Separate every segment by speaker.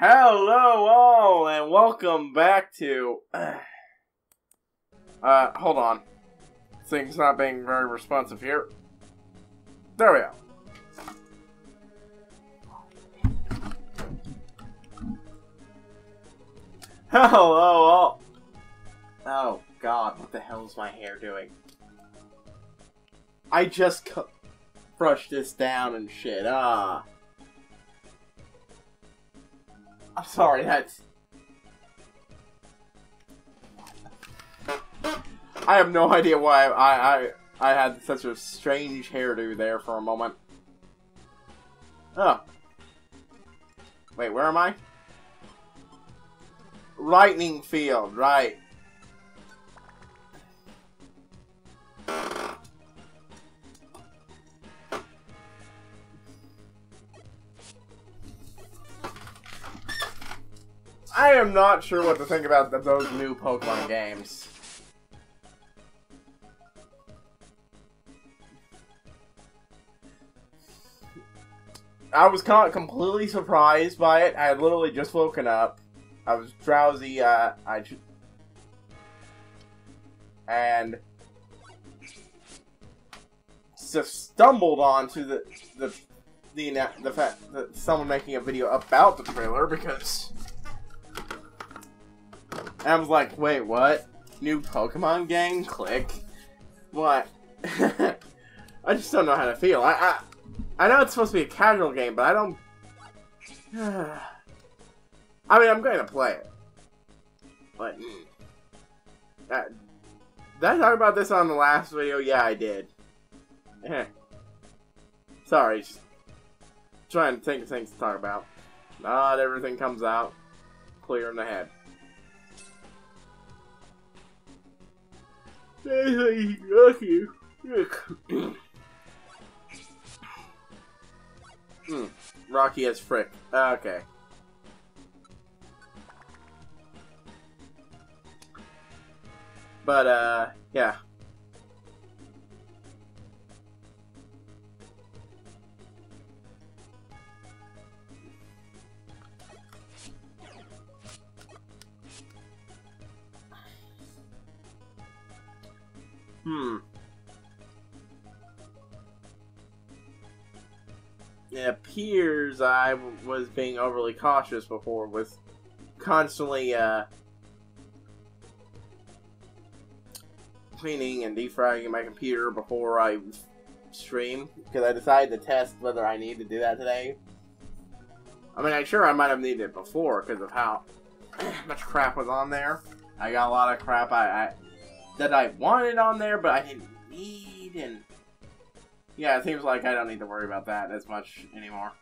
Speaker 1: Hello, all, and welcome back to. Uh, hold on. Things not being very responsive here. There we go. Hello, all. Oh, God, what the hell is my hair doing? I just brushed this down and shit. Ah. I'm sorry, that's. I have no idea why I, I I had such a strange hairdo there for a moment. Oh. Wait, where am I? Lightning field, right. I am not sure what to think about th- those new Pokemon games. I was completely surprised by it. I had literally just woken up. I was drowsy. Uh, I and just stumbled onto the the the the fact that someone making a video about the trailer because and I was like, wait, what? New Pokemon game? Click. What? I just don't know how to feel. I, I I know it's supposed to be a casual game, but I don't. I mean, I'm going to play it. But. Uh, did I talk about this on the last video? Yeah, I did. Eh. Sorry. Just trying to think of things to talk about. Not everything comes out clear in the head. Hmm. Rocky as frick. Okay. But, uh, yeah. Hmm. It appears I was being overly cautious before with constantly uh, cleaning and defragging my computer before I stream because I decided to test whether I need to do that today. I mean, I'm sure I might have needed it before because of how much crap was on there. I got a lot of crap I, I that I wanted on there, but I didn't need, and yeah, it seems like I don't need to worry about that as much anymore.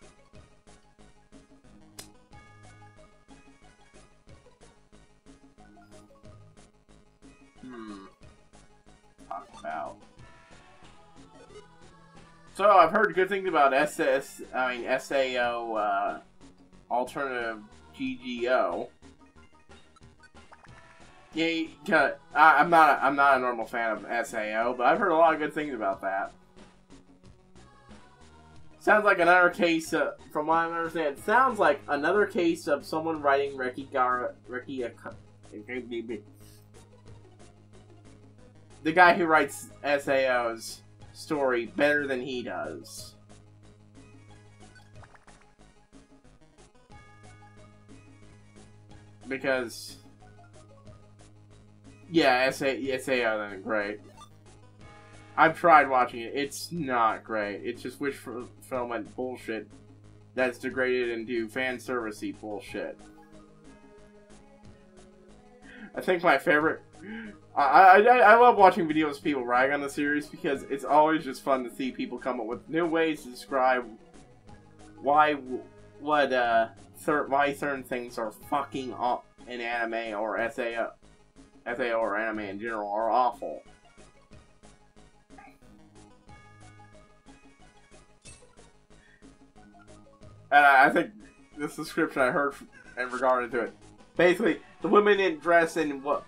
Speaker 1: Hmm. Talk about. So I've heard good things about SS. I mean SAO uh, alternative GGO. Yeah, I, I'm not. A, I'm not a normal fan of Sao, but I've heard a lot of good things about that. Sounds like another case, from what I understand, sounds like another case of someone writing Ricky Gara, Ricky, the guy who writes Sao's story better than he does. Because yeah, SA, SAO great. I've tried watching it. It's not great. It's just wish fulfillment bullshit that's degraded into fan servicey bullshit. I think my favorite. I, I, I love watching videos of people rag on the series because it's always just fun to see people come up with new ways to describe why what uh why certain things are fucking up in anime or SAO FAO or anime in general are awful. And I think this description I heard in regard to it, basically, the women didn't dress in what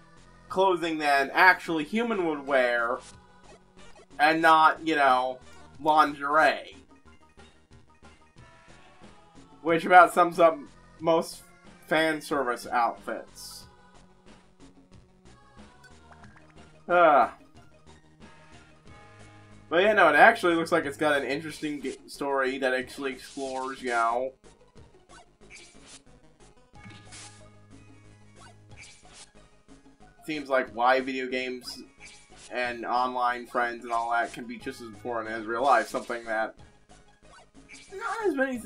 Speaker 1: clothing that an actually human would wear, and not, you know, lingerie. Which about sums up most fan service outfits. Ah. But yeah, no, it actually looks like it's got an interesting story that actually explores, you know, seems like why video games and online friends and all that can be just as important as real life. Something that not as many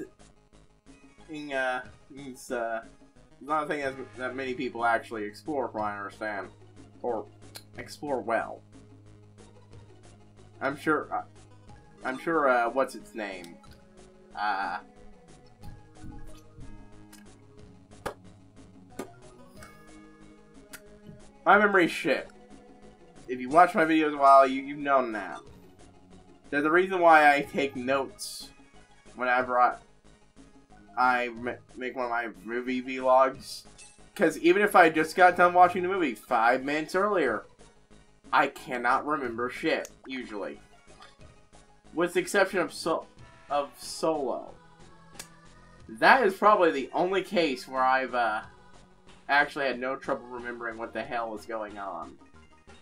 Speaker 1: thing, uh, uh, not a thing as, that many people actually explore, from I understand, or explore well. I'm sure. Uh, I'm sure. Uh, what's its name? Uh, My memory's shit. If you watch my videos a while, you, you've known that. There's a reason why I take notes whenever I, I make one of my movie vlogs. Because even if I just got done watching the movie five minutes earlier, I cannot remember shit, usually. With the exception of, so of Solo. That is probably the only case where I've, uh, actually had no trouble remembering what the hell was going on.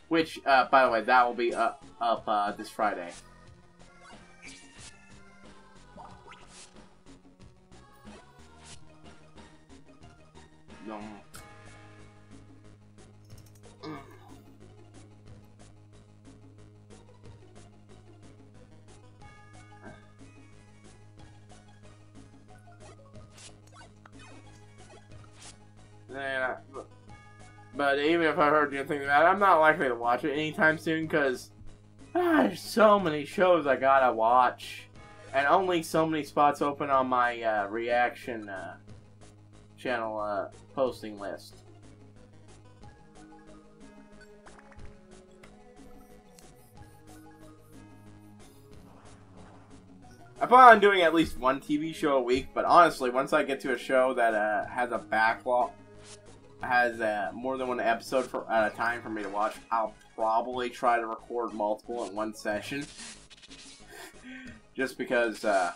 Speaker 1: Which, uh, by the way, that will be up, up uh, this Friday. Um, But even if I heard anything about it, I'm not likely to watch it anytime soon because there's so many shows I gotta watch, and only so many spots open on my uh, reaction uh, channel uh, posting list. I plan on doing at least one TV show a week, but honestly, once I get to a show that uh, has a backlog, has uh, more than one episode for, at a time for me to watch, I'll probably try to record multiple in one session. Just because uh,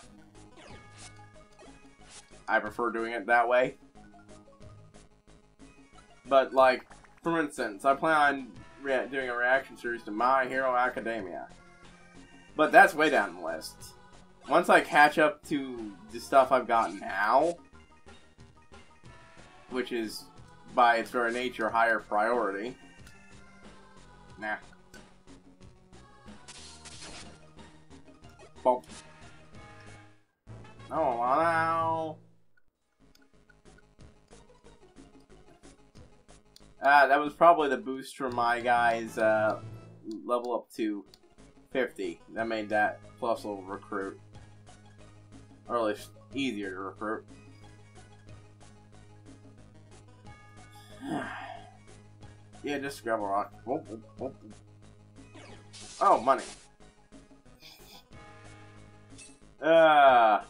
Speaker 1: I prefer doing it that way. But, like, for instance, I plan on doing a reaction series to My Hero Academia. But that's way down the list. Once I catch up to the stuff I've got now, which is by its very nature higher priority. Nah. Bump. Oh, wow. Ah, that was probably the boost from my guy's uh, level up to 50. That made that plus level recruit. Or at least easier to recruit. yeah, just grab a rock. Oh, money. Uh,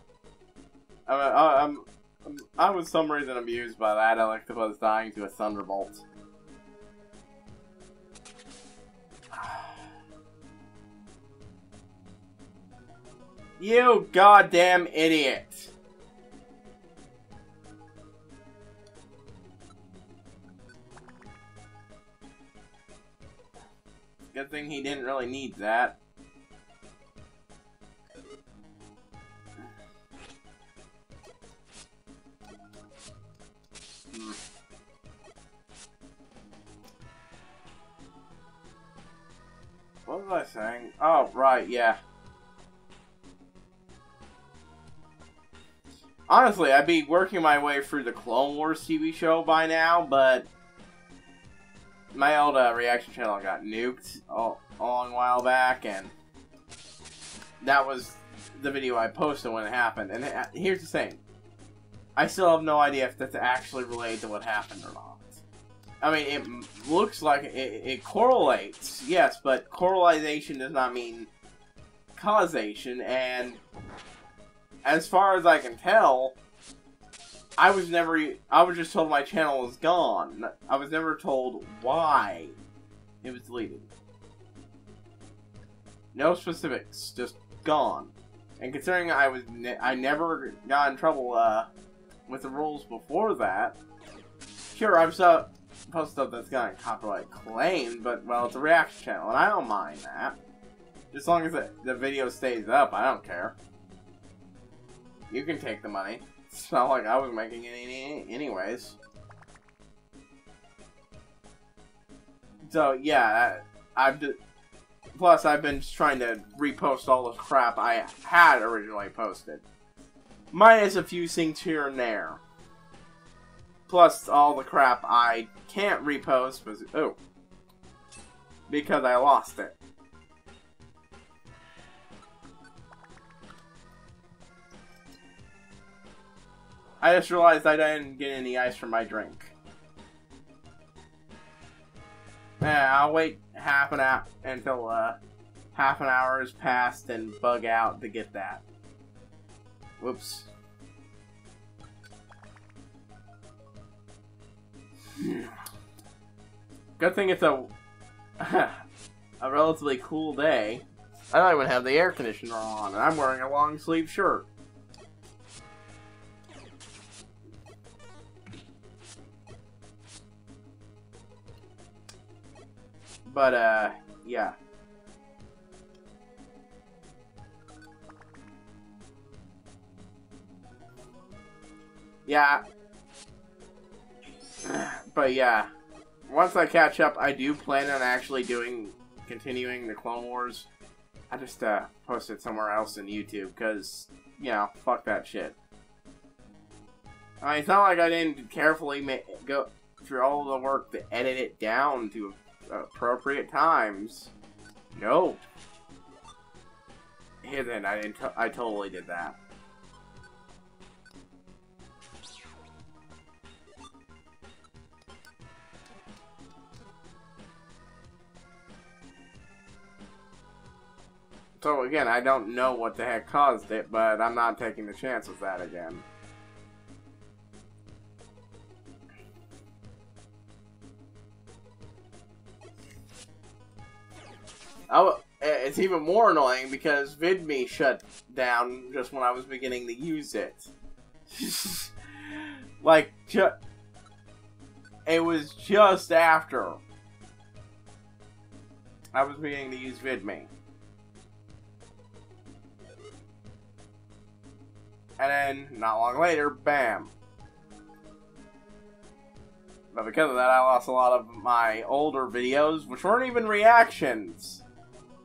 Speaker 1: I'm, I'm, I'm, I was some reason amused by that. Was dying to a thunderbolt. You goddamn idiot. Good thing he didn't really need that. Hmm. What was I saying? Oh, right, yeah. Honestly, I'd be working my way through the Clone Wars TV show by now, but my old uh, reaction channel got nuked a, long while back, and that was the video I posted when it happened. And uh, here's the thing. I still have no idea if that's actually related to what happened or not. I mean, it looks like it, it correlates, yes, but correlation does not mean causation, and as far as I can tell, I was never. I was just told my channel was gone. I was never told why it was deleted. No specifics, just gone. And considering I was, ne I never got in trouble uh, with the rules before that. Sure, so post stuff that's gonna copyright claim, but well, it's a reaction channel, and I don't mind that. As long as the, the video stays up, I don't care. You can take the money. It's not like I was making any anyways. So yeah, I've plus I've been trying to repost all the crap I had originally posted, minus a few things here and there. Plus all the crap I can't repost was oh because I lost it. I just realized I didn't get any ice for my drink. Yeah, I'll wait half an hour until uh, half an hour has passed and bug out to get that. Whoops. Good thing it's a a relatively cool day. I don't even have the air conditioner on, and I'm wearing a long sleeve shirt. But, uh, yeah. Yeah. But yeah. Once I catch up, I do plan on actually doing, continuing the Clone Wars. I just, uh, post it somewhere else in YouTube, because, you know, fuck that shit. I mean, it's not like I didn't carefully go through all the work to edit it down to appropriate times. Nope. Hidden. I didn't. I totally did that. So again, I don't know what the heck caused it, but I'm not taking the chance with that again. Oh, it's even more annoying because VidMe shut down just when I was beginning to use it. like, ju it was just after I was beginning to use VidMe. And then, not long later, bam. But because of that, I lost a lot of my older videos, which weren't even reactions.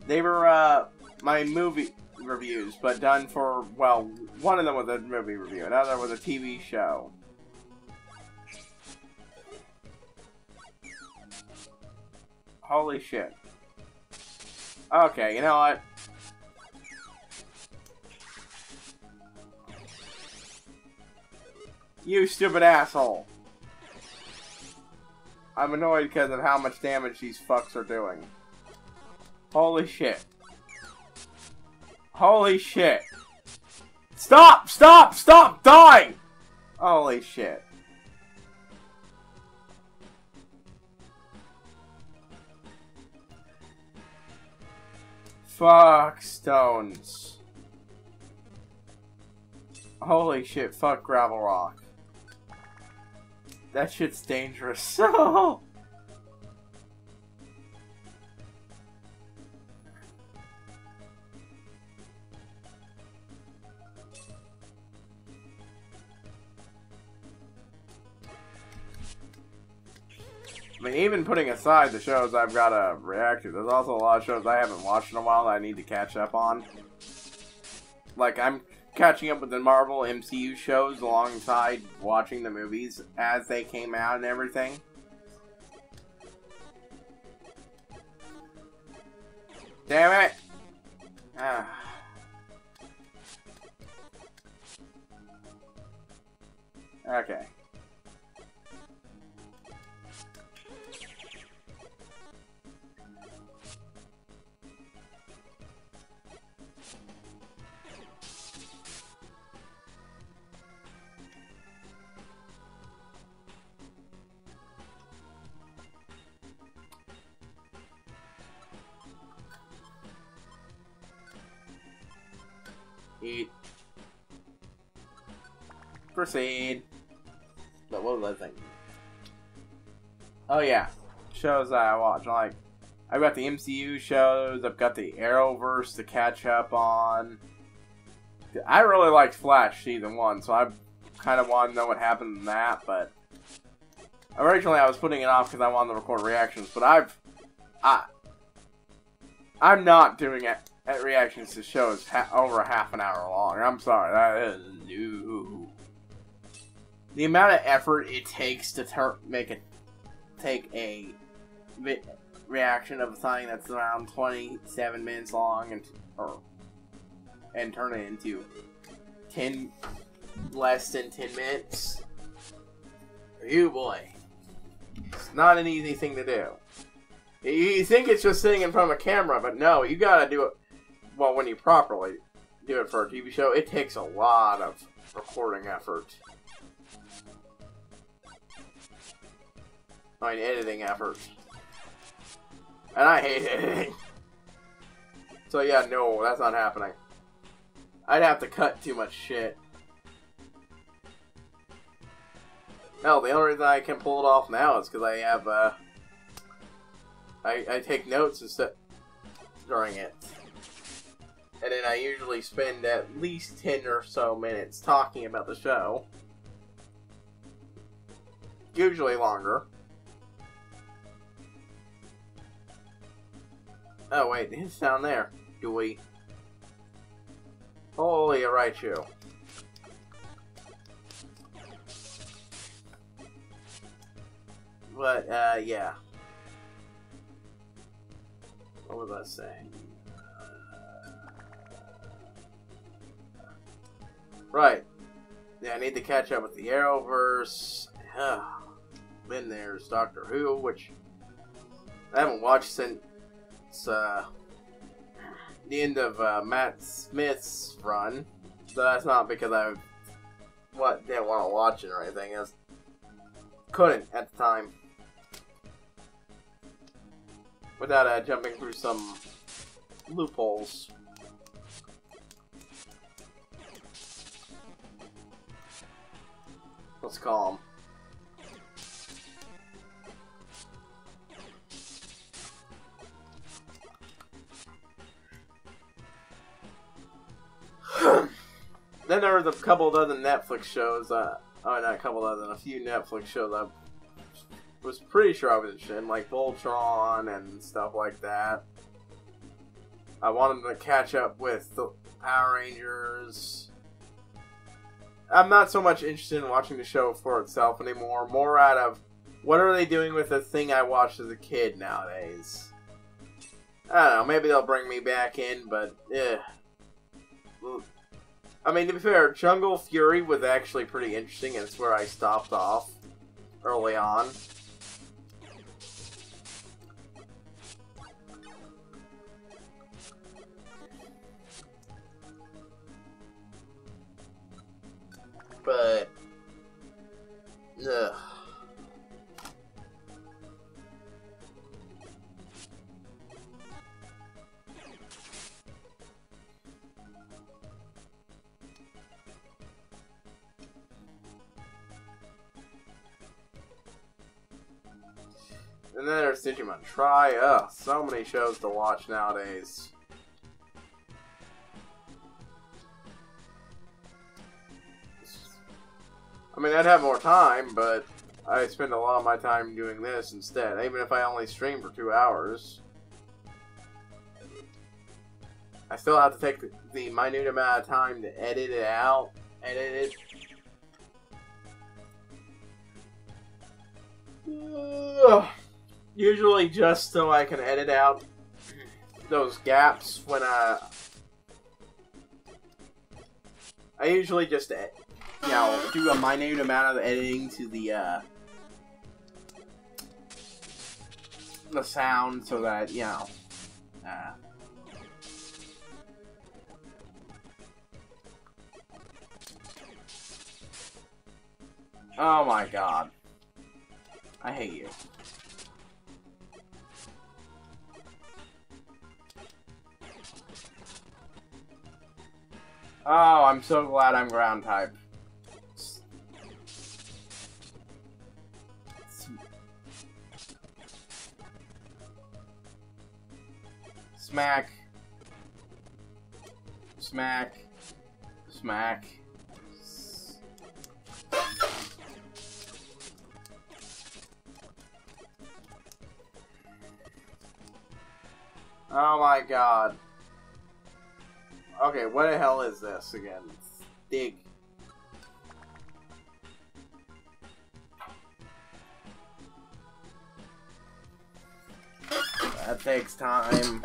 Speaker 1: They were uh, my movie reviews, but done for, well, one of them was a movie review, another was a TV show. Holy shit. Okay, you know what? You stupid asshole. I'm annoyed because of how much damage these fucks are doing. Holy shit. Holy shit. Stop! Stop! Stop! Die! Holy shit. Fuck stones. Holy shit, fuck gravel rock. That shit's dangerous. Oh. I mean, even putting aside the shows I've got to react to, there's also a lot of shows I haven't watched in a while that I need to catch up on. Like, I'm catching up with the Marvel MCU shows alongside watching the movies as they came out and everything. Damn it! Ah. Okay. Eat. Proceed. though. What was I thinking? Oh yeah, shows that I watch. Like, I've got the MCU shows. I've got the Arrowverse to catch up on. I really liked Flash season one, so I kind of want to know what happened in that. But originally, I was putting it off because I wanted to record reactions. But I've, I, I'm not doing it at reactions to shows ha over half an hour long. I'm sorry, that is new. The amount of effort it takes to make it take a reaction of a something that's around 27 minutes long and or and turn it into 10 less than 10 minutes. You boy, it's not an easy thing to do. You think it's just sitting in front of a camera, but no, you gotta do it well, when you properly do it for a TV show, it takes a lot of recording effort. I mean, editing effort. And I hate editing. So yeah, no, that's not happening. I'd have to cut too much shit. Hell, the only reason I can pull it off now is because I have, uh... I, I take notes instead during it and then I usually spend at least 10 or so minutes talking about the show. Usually longer. Oh wait, it's down there. Do we? Holy Raichu. But, uh, yeah. What was I saying? Right. Yeah, I need to catch up with the Arrowverse. then there's Doctor Who, which I haven't watched since uh, the end of uh, Matt Smith's run. So that's not because I what didn't want to watch it or anything. I couldn't at the time without uh, jumping through some loopholes. Let's call him. then there was a couple of other Netflix shows. Uh, oh, not a couple of other, a few Netflix shows I was pretty sure I was in, like Voltron and stuff like that. I wanted to catch up with the Power Rangers. I'm not so much interested in watching the show for itself anymore. More out of what are they doing with the thing I watched as a kid nowadays? I don't know. Maybe they'll bring me back in, but yeah. I mean, to be fair, Jungle Fury was actually pretty interesting, and it's where I stopped off early on. But ugh. And then there's Digimon Tri. Ugh, so many shows to watch nowadays. I'd have more time, but I spend a lot of my time doing this instead, even if I only stream for two hours. I still have to take the, the minute amount of time to edit it out, edit it. Usually just so I can edit out those gaps when I... I usually just you know, do a minute amount of editing to the, uh, the sound so that, you know, uh, Oh my god. I hate you. Oh, I'm so glad I'm ground type. Smack. Smack. Smack. Oh my god. Okay, what the hell is this again? Dig. Takes time.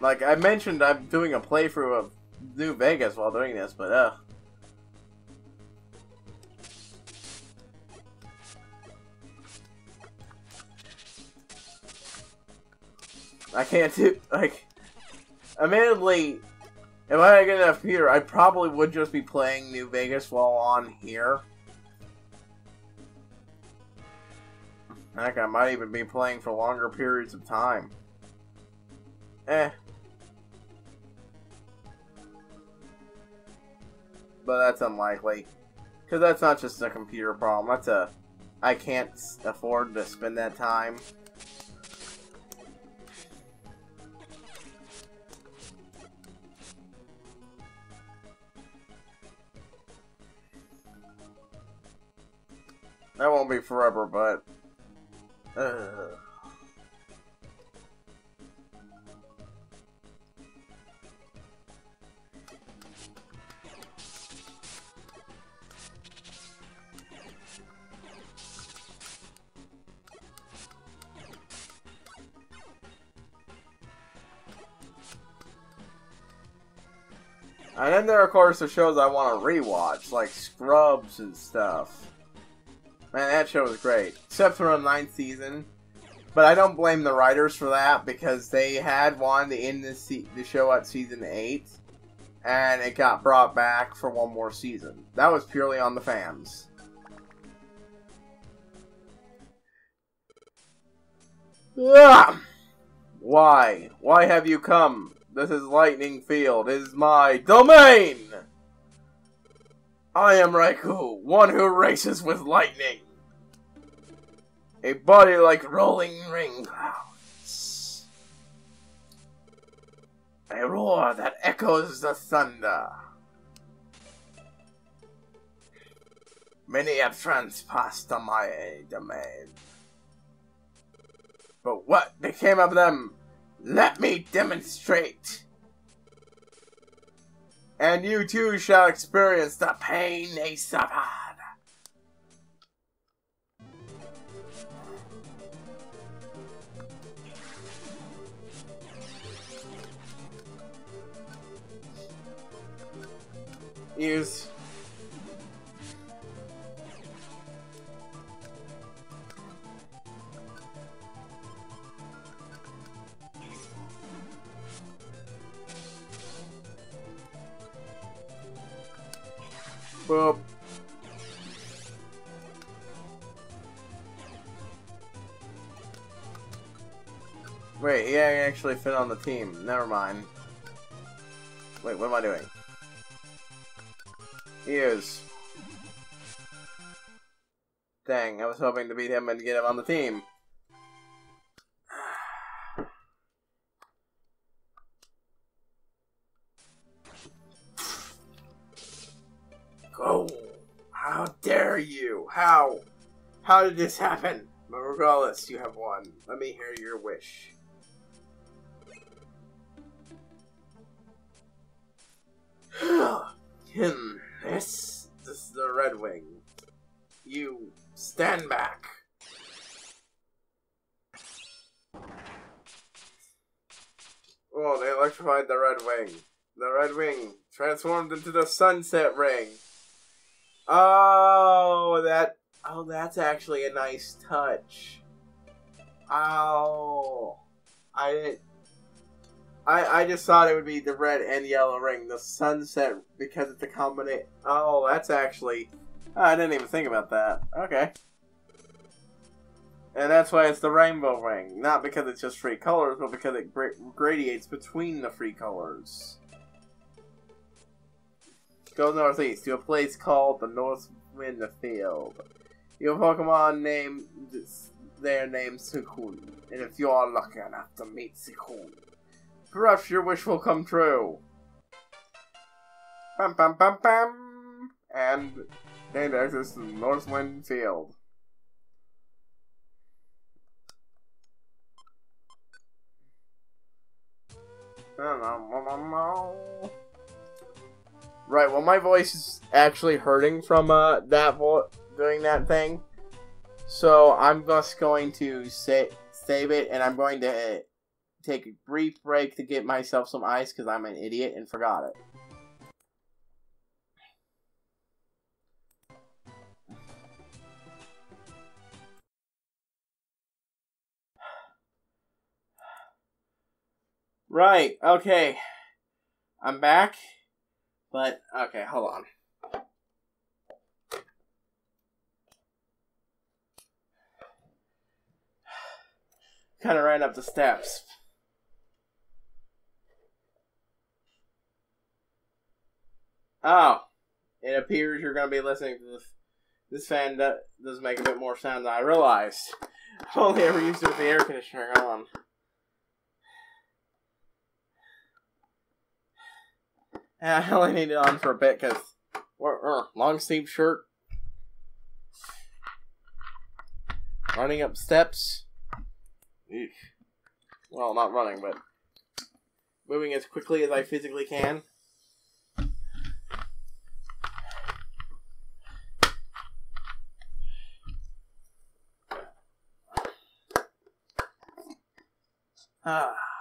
Speaker 1: Like, I mentioned I'm doing a playthrough of New Vegas while doing this, but, uh... I can't do, like... Admittedly, if I had enough computer, I probably would just be playing New Vegas while on here. Heck, I might even be playing for longer periods of time. Eh. But that's unlikely. Because that's not just a computer problem. That's a... I can't afford to spend that time. That won't be forever, but uh. And then there are, of course, the shows I want to rewatch, like Scrubs and stuff. Man, that show was great. Except for the ninth season. But I don't blame the writers for that because they had wanted to end this the show at season 8 and it got brought back for one more season. That was purely on the fans. Ah! Why? Why have you come? This is Lightning Field. It is my domain! I am Raikou, one who races with lightning. A body like rolling rain clouds. A roar that echoes the thunder. Many have transpassed my domain. But what became of them? Let me demonstrate. And you too shall experience the pain they suffer. Use Boop. Wait, he actually fit on the team. Never mind. Wait, what am I doing? Is. Dang, I was hoping to beat him and get him on the team. Go! How dare you? How? How did this happen? But regardless, you have won. Let me hear your wish. Hmm. This, this is the Red Wing. You stand back. Oh, they electrified the Red Wing. The Red Wing transformed into the Sunset Ring. Oh, that. Oh, that's actually a nice touch. Oh, I didn't. I, I just thought it would be the red and yellow ring, the sunset, because it's a combination. Oh, that's actually. Oh, I didn't even think about that. Okay. And that's why it's the rainbow ring. Not because it's just three colors, but because it gra gradiates between the three colors. Go northeast to a place called the North Wind Field. Your Pokemon named their named Suicune, and if you are lucky enough to meet Suicune, perhaps your wish will come true. Bam bam bam bam! And named access to Northwind Field. Right, well, my voice is actually hurting from uh, that vo- doing that thing. So I'm just going to sa- save it, and I'm going to take a brief break to get myself some ice because I'm an idiot and forgot it. Right, okay. I'm back. But, okay, hold on. kind of ran up the steps. Oh, it appears you're going to be listening to this. This fan does, does make a bit more sound than I realized. I've only ever used it with the air conditioner on. I only need it on for a bit because uh, long sleeve shirt, running up steps. Well, not running, but moving as quickly as I physically can. Ah.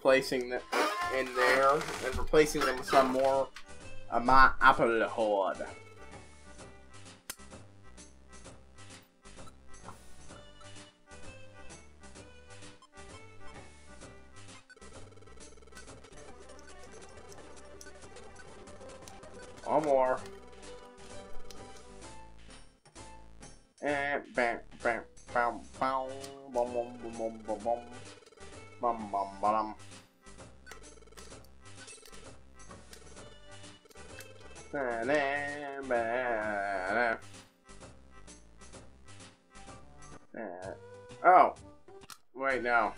Speaker 1: Replacing them in there and replacing them with some more of my apple hoard. One more. And bam, bam, bam, bam, bum, bum, bum, bum, bum, bum, Uh, oh, wait, no.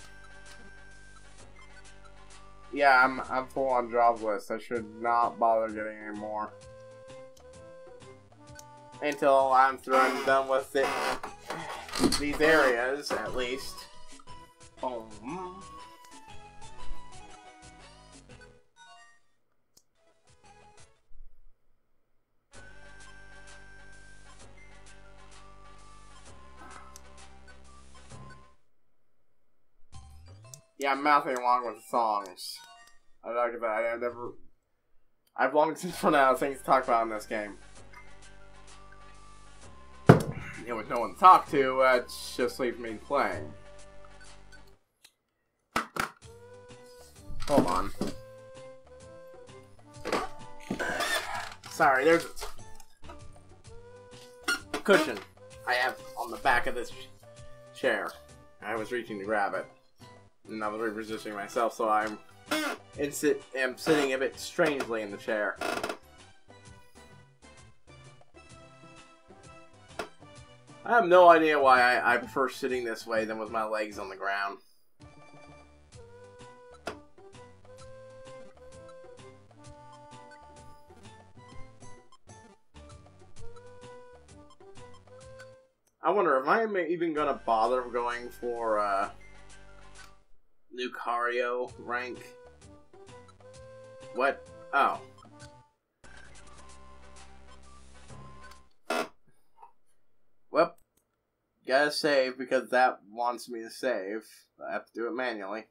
Speaker 1: Yeah, I'm I'm full on job list. I should not bother getting any more until I'm through done with it. These areas, at least. Boom. Yeah, I'm mouthing along with the songs. I like that. I've never. I've long since run out of things to talk about in this game. and with no one to talk to, uh, it just leaves me playing. Hold on. Sorry, there's a cushion I have on the back of this chair. I was reaching to grab it, and I was repositioning myself, so I'm in sit am sitting a bit strangely in the chair. I have no idea why I, I prefer sitting this way than with my legs on the ground. I wonder if I am even gonna bother going for uh, Lucario rank. What? Oh. Well, gotta save because that wants me to save. I have to do it manually.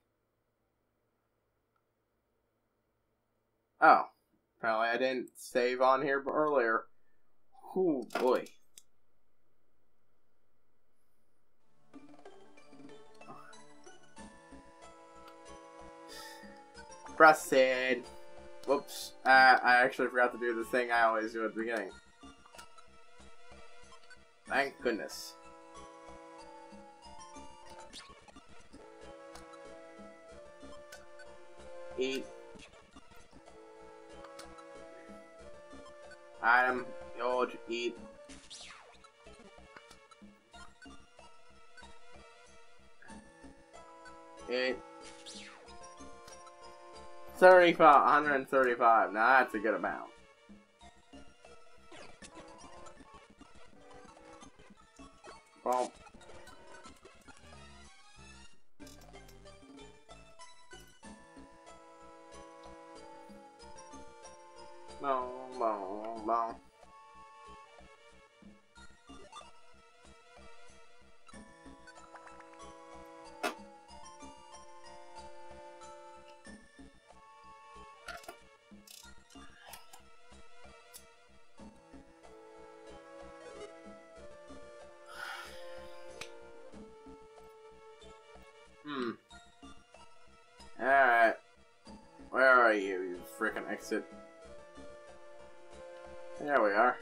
Speaker 1: Oh. Apparently I didn't save on here earlier. Oh boy. Proceed. Whoops. Uh, I actually forgot to do the thing I always do at the beginning. Thank goodness. Eat. Item. George. Eat. Eat. 35, 135. Now that's a good amount. Well. No, no. Exit? There we are.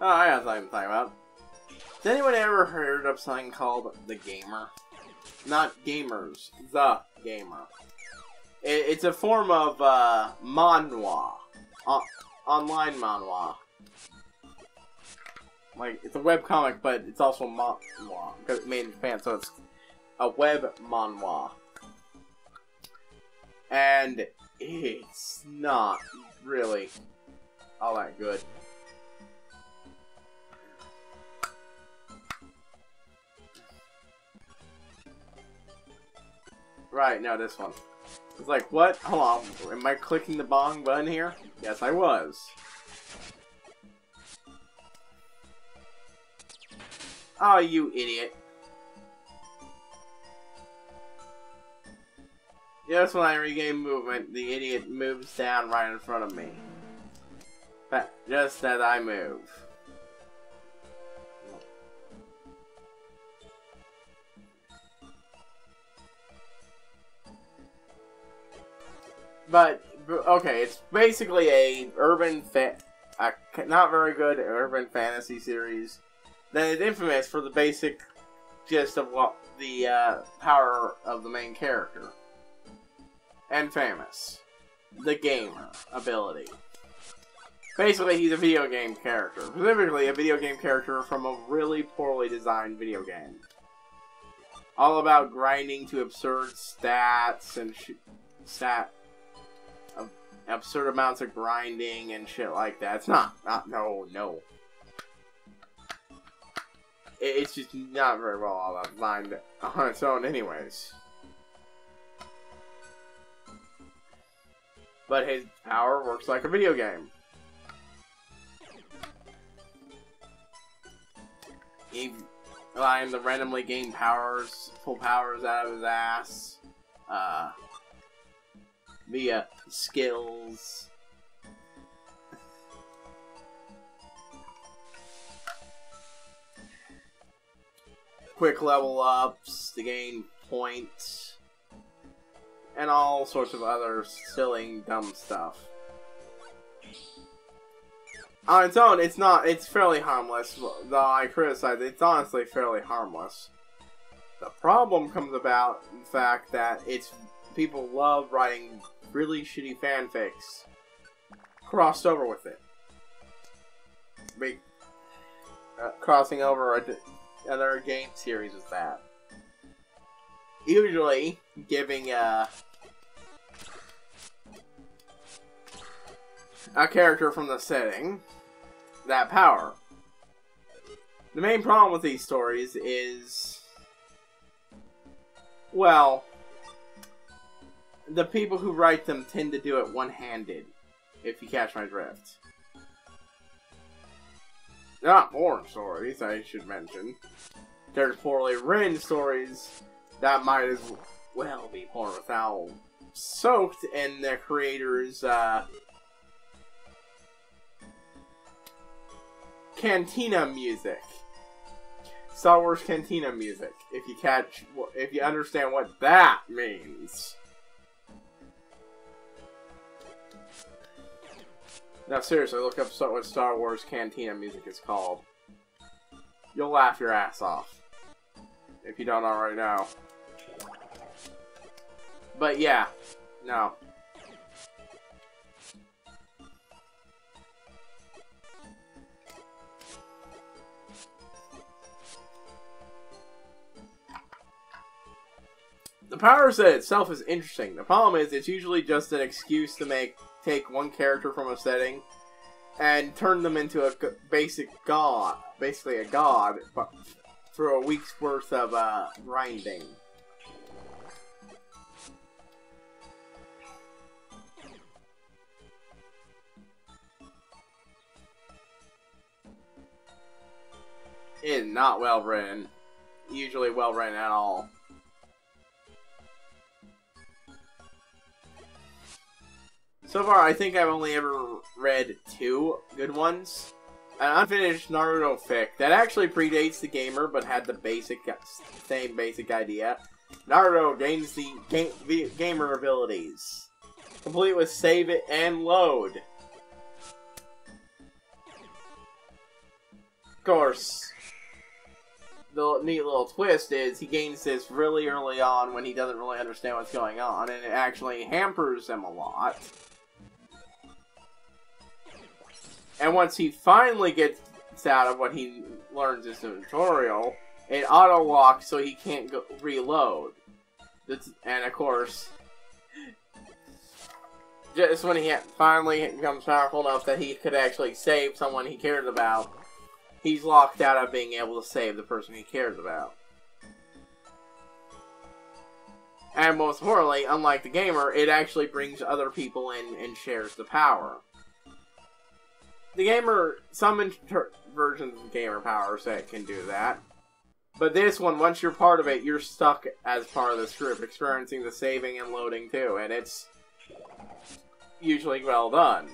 Speaker 1: Oh, I got something to talk about. Has anyone ever heard of something called The Gamer? Not gamers, The Gamer. It, it's a form of uh, manhwa. Uh, online manhwa. Like, it's a web comic, but it's also manhwa. Because it's made in Japan, so it's a web manhwa. And it's not really all that good. Right, now this one. It's like, what? Hold on, am I clicking the bong button here? Yes, I was. Oh, you idiot. Just when I regain movement, the idiot moves down right in front of me. But just as I move. But, okay, it's basically a urban, fa a not very good urban fantasy series that is infamous for the basic gist of what the uh, power of the main character. And famous. The gamer ability. Basically, he's a video game character. Specifically, a video game character from a really poorly designed video game. All about grinding to absurd stats and stat absurd amounts of grinding and shit like that. It's not, not, no, no. It's just not very well outlined on its own anyways. but his power works like a video game. He allowing to randomly gain powers, pull powers out of his ass, uh, via skills. Quick level ups to gain points and all sorts of other silly, dumb stuff. On its own, it's not, it's fairly harmless, though I criticize it, it's honestly fairly harmless. The problem comes about the fact that it's, people love writing really shitty fanfics crossed over with it. Be, uh, crossing over a, another game series with that. Usually, giving uh, a character from the setting that power. The main problem with these stories is, well, the people who write them tend to do it one-handed, if you catch my drift. They're not boring stories, I should mention. There's poorly written stories that might as well be porn without soaked in the creator's uh, cantina music. Star Wars cantina music. If you catch, if you understand what that means. Now, seriously, look up what Star Wars cantina music is called. You'll laugh your ass off. If you don't already know. But yeah, no. The power set itself is interesting. The problem is it's usually just an excuse to make take one character from a setting and turn them into a basic god, basically a god, but for a week's worth of uh, grinding. It is not well written. Usually well written at all. So far, I think I've only ever read two good ones. An unfinished Naruto fic that actually predates the gamer, but had the basic, same basic idea. Naruto gains the game, gamer abilities, complete with save it and load. Of course, the neat little twist is he gains this really early on when he doesn't really understand what's going on, and it actually hampers him a lot. And once he finally gets out of what he learns in the tutorial, it auto locks so he can't go reload. and of course, just when he finally becomes powerful enough that he could actually save someone he cares about, he's locked out of being able to save the person he cares about. And most importantly, unlike the gamer, it actually brings other people in and shares the power the gamer, some versions of gamer power set can do that. But this one, once you're part of it, you're stuck as part of this group, experiencing the saving and loading too, and it's usually well done.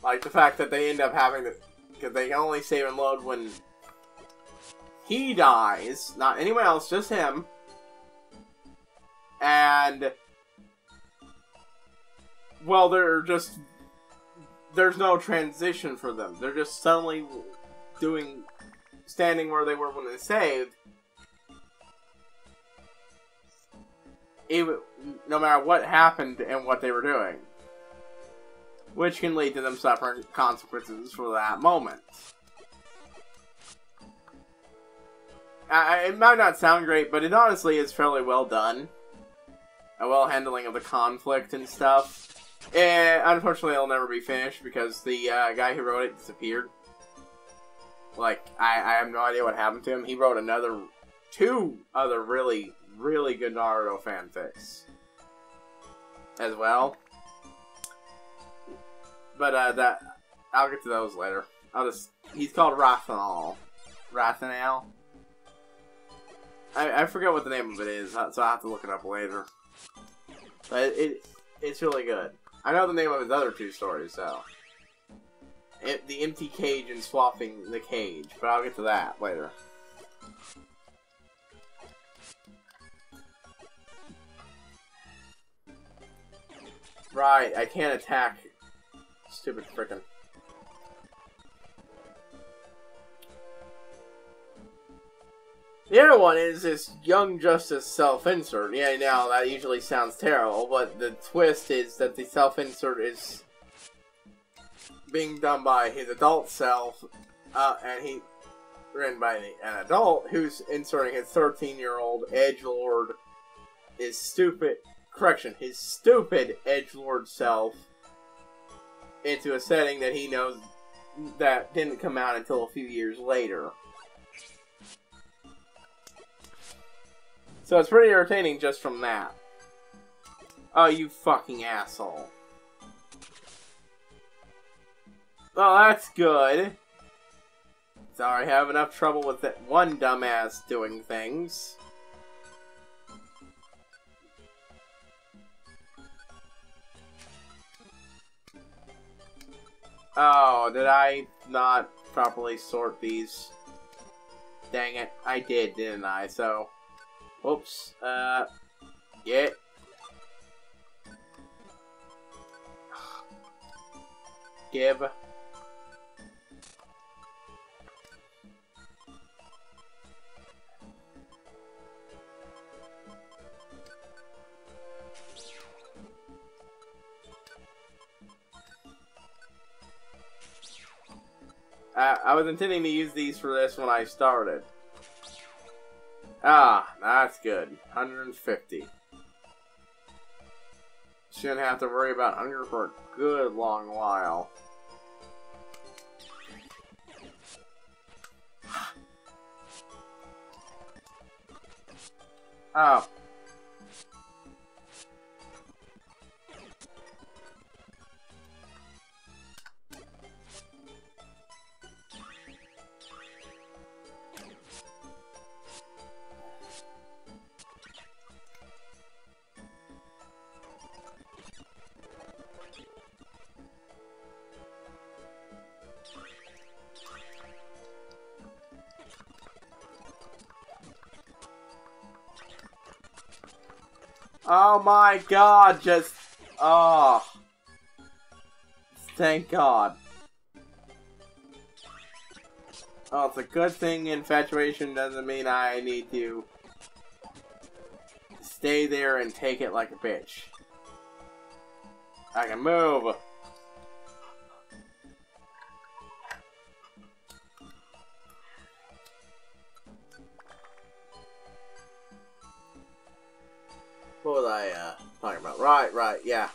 Speaker 1: Like the fact that they end up having to, because they can only save and load when he dies, not anyone else, just him and well, they're just there's no transition for them. They're just suddenly doing standing where they were when they saved. Even no matter what happened and what they were doing, which can lead to them suffering consequences for that moment. I, it might not sound great, but it honestly is fairly well done a well handling of the conflict and stuff. And unfortunately, it'll never be finished because the uh, guy who wrote it disappeared. Like, I, I have no idea what happened to him. He wrote another, two other really, really good Naruto fanfics as well. But uh, that I'll get to those later. I'll just he's called Rathanal. Rathanal. I, I forget what the name of it is, so I'll have to look it up later. But it, it's really good. I know the name of his other two stories, so. It, the empty cage and swapping the cage, but I'll get to that later. Right, I can't attack. Stupid frickin'. The other one is this Young Justice self-insert. Yeah, now that usually sounds terrible, but the twist is that the self-insert is being done by his adult self, uh, and he written by an adult who's inserting his 13-year-old edge lord is stupid. Correction, his stupid edge lord self into a setting that he knows that didn't come out until a few years later. So it's pretty entertaining just from that. Oh, you fucking asshole. Well, that's good. Sorry, I have enough trouble with that one dumbass doing things. Oh, did I not properly sort these? Dang it, I did, didn't I? So, Whoops. Uh, yeah. Give. Uh, I was intending to use these for this when I started. Ah, that's good. 150. Shouldn't have to worry about hunger for a good long while. Oh, Oh my god, just... Oh. Thank god. Oh, it's a good thing infatuation doesn't mean I need to stay there and take it like a bitch. I can move. What was I uh, talking about? Right, right, yeah.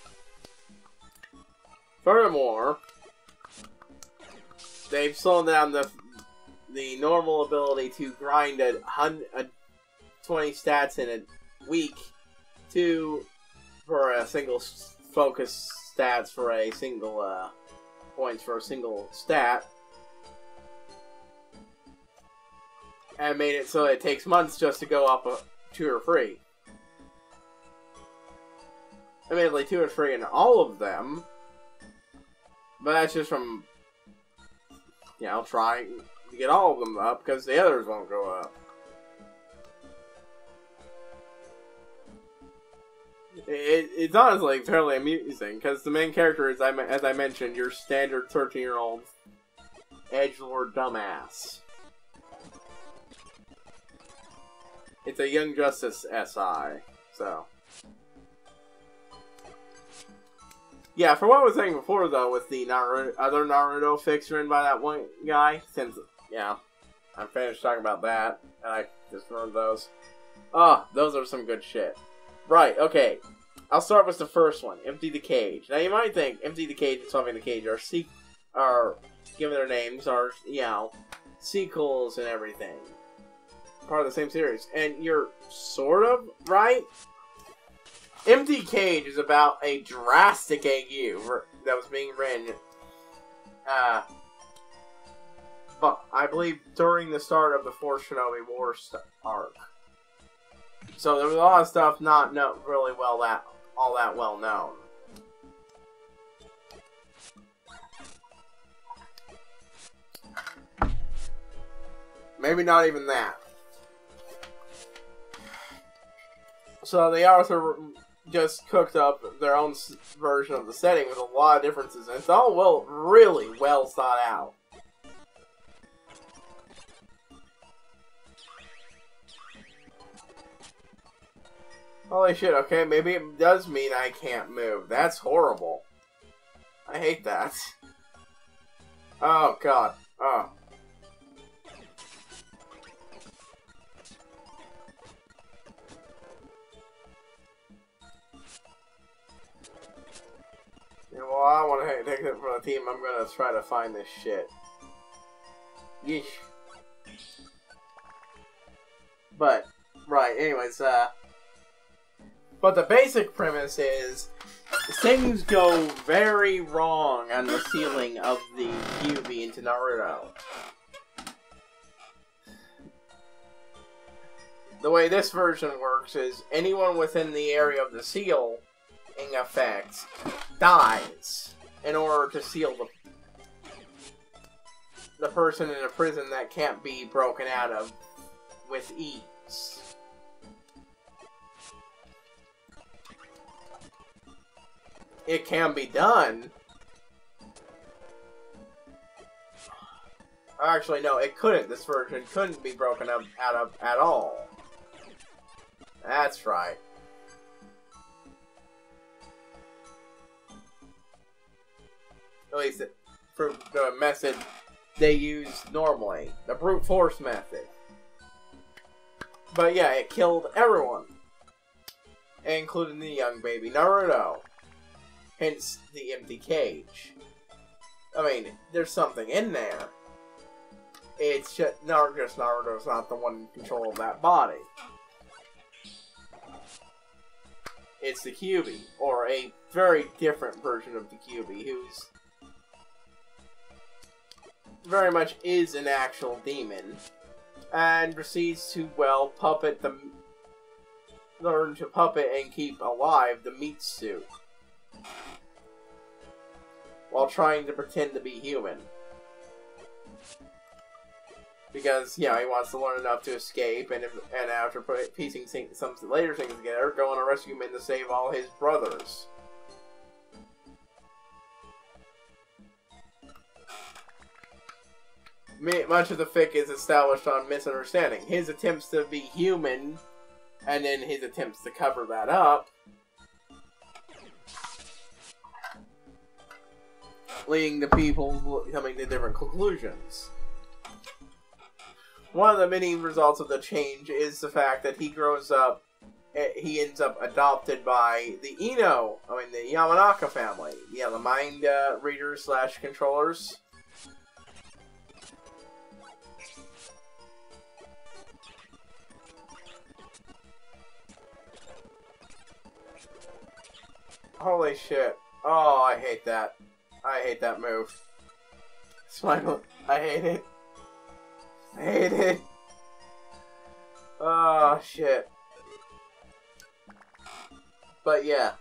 Speaker 1: Furthermore, they've slowed down the the normal ability to grind a, hundred, a 20 stats in a week to for a single focus stats for a single uh, points for a single stat and made it so it takes months just to go up a two or three admittedly two or three in all of them. But that's just from, you know, trying to get all of them up because the others won't go up. It, it's honestly fairly amusing because the main character is, as I mentioned, your standard 13-year-old edgelord dumbass. It's a Young Justice SI, so. Yeah, for what I was saying before, though, with the other Naruto fics written by that one guy, since, yeah, I'm finished talking about that, and I just remembered those. Ah, oh, those are some good shit. Right, okay. I'll start with the first one, Empty the Cage. Now, you might think Empty the Cage and Solving the Cage are, se are given their names, are, you know, sequels and everything. Part of the same series. And you're sort of right, Empty Cage is about a drastic AU that was being written, Uh, but I believe during the start of the Four Shinobi War arc. So there was a lot of stuff not no, really well that all that well known. Maybe not even that. So the author just cooked up their own version of the setting with a lot of differences, and it's all well, really well thought out. Holy shit, okay, maybe it does mean I can't move. That's horrible. I hate that. Oh, God. Oh. Well, I want to take it from the team. I'm going to try to find this shit. Yeesh. But, right, anyways, uh... But the basic premise is things go very wrong on the sealing of the Kyuubi into Naruto. The way this version works is anyone within the area of the seal, in effect, dies in order to seal the the person in a prison that can't be broken out of with ease. it can be done. Actually, no, it couldn't. This version couldn't be broken up out of at all. That's right. At least for the method they use normally, the brute force method. But yeah, it killed everyone, including the young baby Naruto. Hence the empty cage. I mean, there's something in there. It's just, just Naruto's not the one in control of that body. It's the Kyuubi, or a very different version of the Kyuubi, who's very much is an actual demon, and proceeds to, well, puppet the... learn to puppet and keep alive the meat suit while trying to pretend to be human. Because, you know, he wants to learn enough to escape, and and after piecing some later things together, go on a rescue mission to save all his brothers. Much of the fic is established on misunderstanding. His attempts to be human, and then his attempts to cover that up, leading to people coming to different conclusions. One of the many results of the change is the fact that he grows up, eh, he ends up adopted by the Ino, I mean the Yamanaka family. Yeah, the mind uh, readers slash controllers. Holy shit. Oh, I hate that. I hate that move. Spinal. I hate it. I hate it. Oh, shit. But yeah.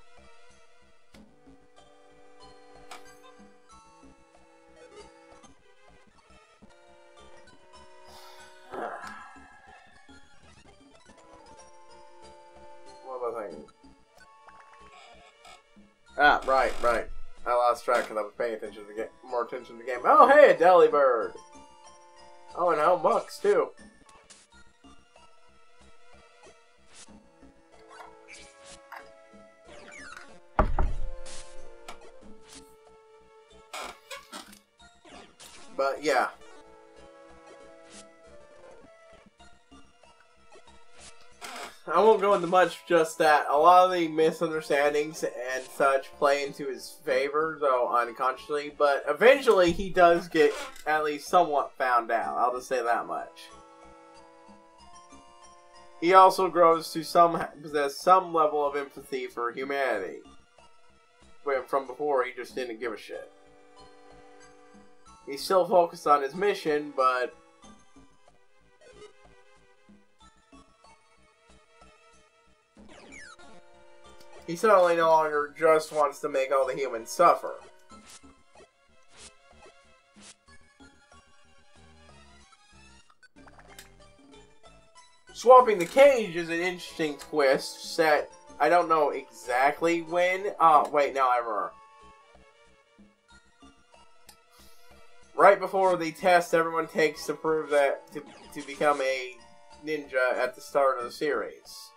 Speaker 1: Ah, right, right. I lost track because I was paying attention to the game, more attention to the game. Oh, hey, Delibird! Oh, and how Mux, too. But, yeah. I won't go into much, just that a lot of the misunderstandings and such play into his favor, though unconsciously, but eventually he does get at least somewhat found out. I'll just say that much. He also grows to some possess some level of empathy for humanity. When from before he just didn't give a shit. He's still focused on his mission, but He suddenly no longer just wants to make all the humans suffer. Swapping the cage is an interesting twist set. I don't know exactly when. Oh, wait, no, I remember. Right before the test everyone takes to prove that to, to become a ninja at the start of the series.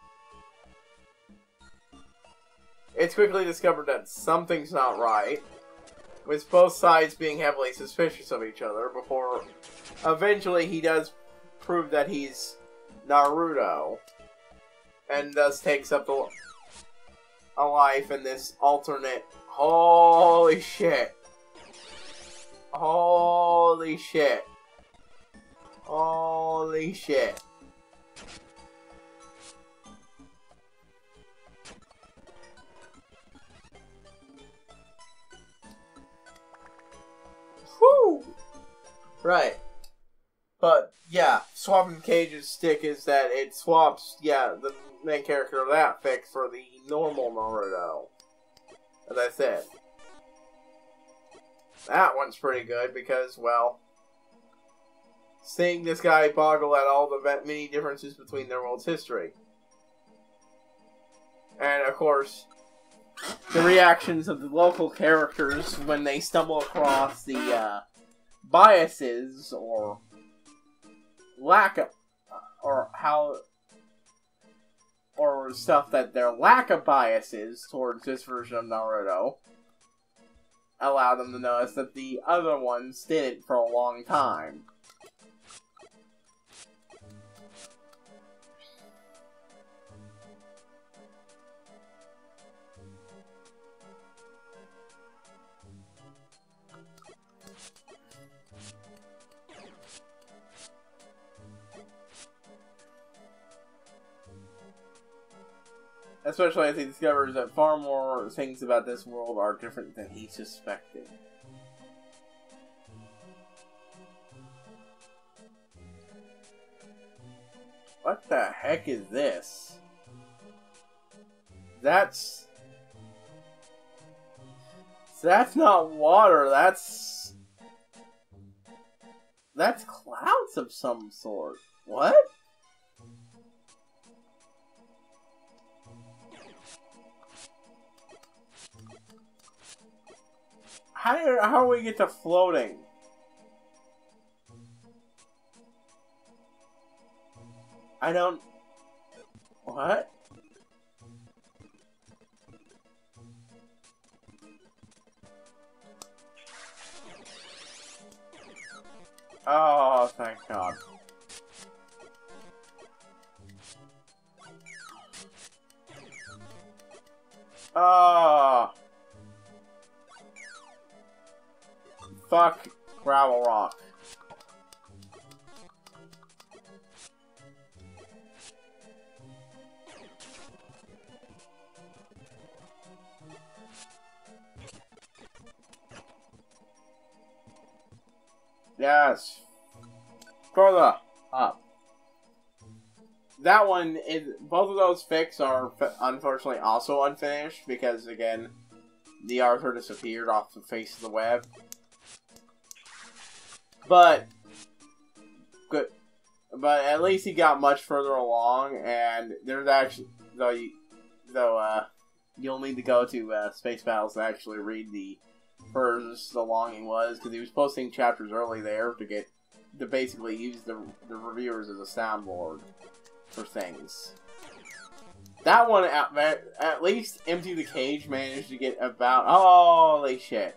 Speaker 1: It's quickly discovered that something's not right, with both sides being heavily suspicious of each other before eventually he does prove that he's Naruto and thus takes up the, a life in this alternate. Holy shit! Holy shit! Holy shit! Right. But, yeah, swapping Cage's stick is that it swaps, yeah, the main character of that fic for the normal Naruto. As I said. That one's pretty good because, well, seeing this guy boggle at all the many differences between their world's history. And, of course, the reactions of the local characters when they stumble across the uh, biases or lack of, or how, or stuff that their lack of biases towards this version of Naruto allow them to notice that the other ones didn't for a long time. Especially as he discovers that far more things about this world are different than he suspected. What the heck is this? That's... That's not water, that's... That's clouds of some sort. What? How do how do we get to floating? I don't. What? Oh, thank God. Oh. Fuck Gravel Rock. Yes. Further up. That one is both of those fics are unfortunately also unfinished because again, the Arthur disappeared off the face of the web. But good, but at least he got much further along, and there's actually though you, though uh, you'll need to go to uh, Space Battles to actually read the furthest the longing was because he was posting chapters early there to get to basically use the the reviewers as a soundboard for things. That one, at, at least Empty the Cage managed to get about. Holy shit.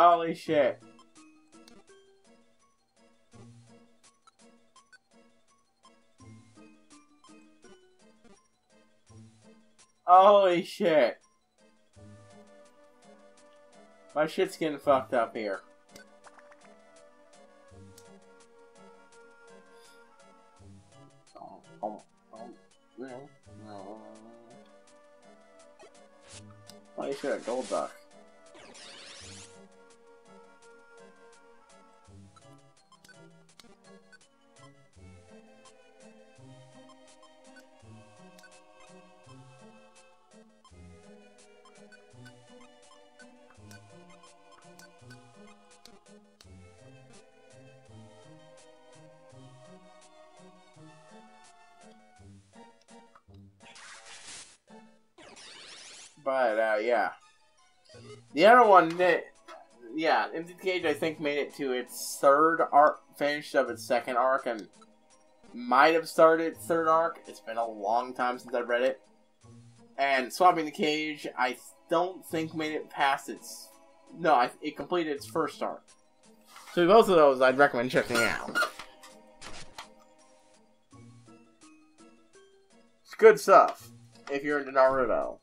Speaker 1: Holy shit. Holy shit. My shit's getting fucked up here. Oh, you should have gold duck. Uh, yeah. The other one, that, yeah, Empty Cage, I think, made it to its third arc, finished of its second arc, and might have started third arc. It's been a long time since I've read it. And Swapping the Cage, I don't think made it past its. No, I, it completed its first arc. So both of those, I'd recommend checking out. It's good stuff if you're into Naruto.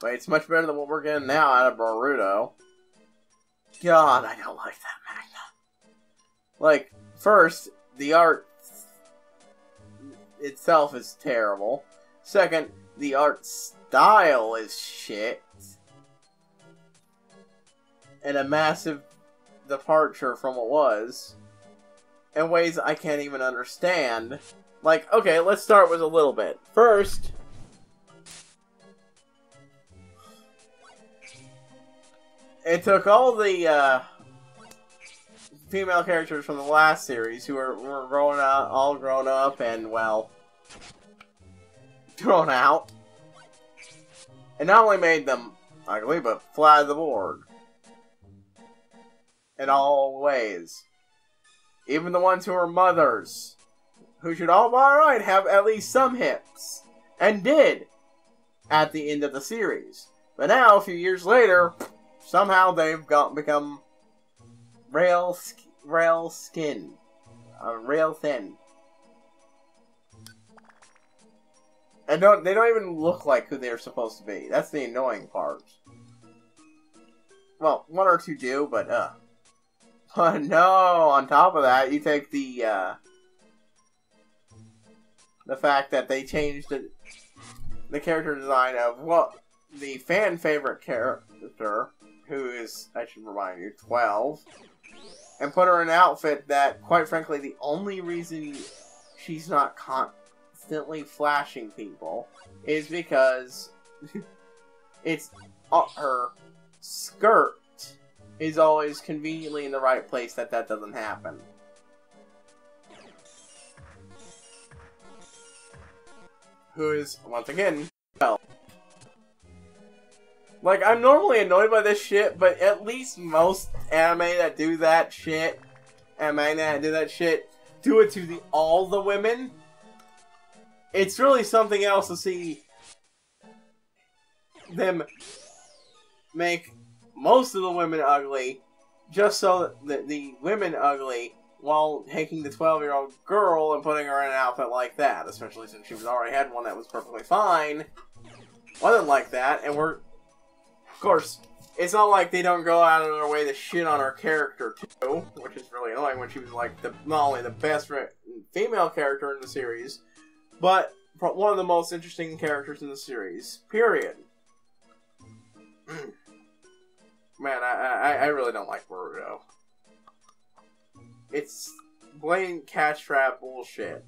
Speaker 1: But it's much better than what we're getting now out of Boruto. God, I don't like that manga. Like, first, the art itself is terrible. Second, the art style is shit. And a massive departure from what was. In ways I can't even understand. Like, okay, let's start with a little bit. First, it took all the uh, female characters from the last series who were, were grown up, all grown up and, well, thrown out. And not only made them ugly, but flat the board. In all ways. Even the ones who are mothers. Who should all by right have at least some hips. And did. At the end of the series. But now, a few years later, somehow they've got become rail rail skin, uh, thin, and don't they don't even look like who they're supposed to be. That's the annoying part. Well, one or two do, but uh. But no, on top of that, you take the uh, the fact that they changed the, the character design of well, the fan favorite character who is, I should remind you, 12, and put her in an outfit that, quite frankly, the only reason she's not constantly flashing people is because it's uh, her skirt is always conveniently in the right place that that doesn't happen. Who is, once again, well, like, I'm normally annoyed by this shit, but at least most anime that do that shit, anime that do that shit, do it to the all the women. It's really something else to see them make most of the women ugly, just so that the women ugly, while taking the 12 year old girl and putting her in an outfit like that, especially since she was already had one that was perfectly fine. Wasn't like that, and we're of course, it's not like they don't go out of their way to shit on her character too, which is really annoying when she was like the not only the best female character in the series, but one of the most interesting characters in the series. Period. Man, I, I I really don't like Boruto. It's blatant cash trap bullshit.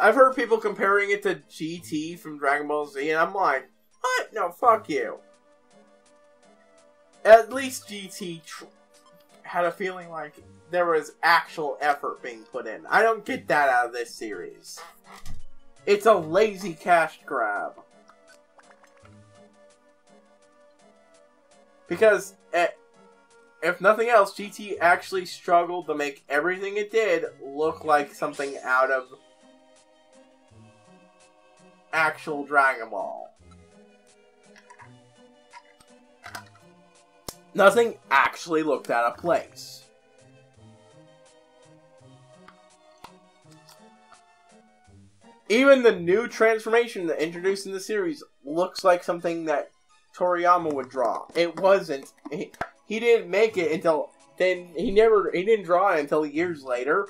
Speaker 1: I've heard people comparing it to GT from Dragon Ball Z, and I'm like, what? No, fuck you. At least GT had a feeling like there was actual effort being put in. I don't get that out of this series. It's a lazy cash grab. Because, eh, if nothing else, GT actually struggled to make everything it did look like something out of actual Dragon Ball. Nothing actually looked out of place. Even the new transformation that introduced in the series looks like something that Toriyama would draw. It wasn't. He, he didn't make it until then. He never. He didn't draw it until years later.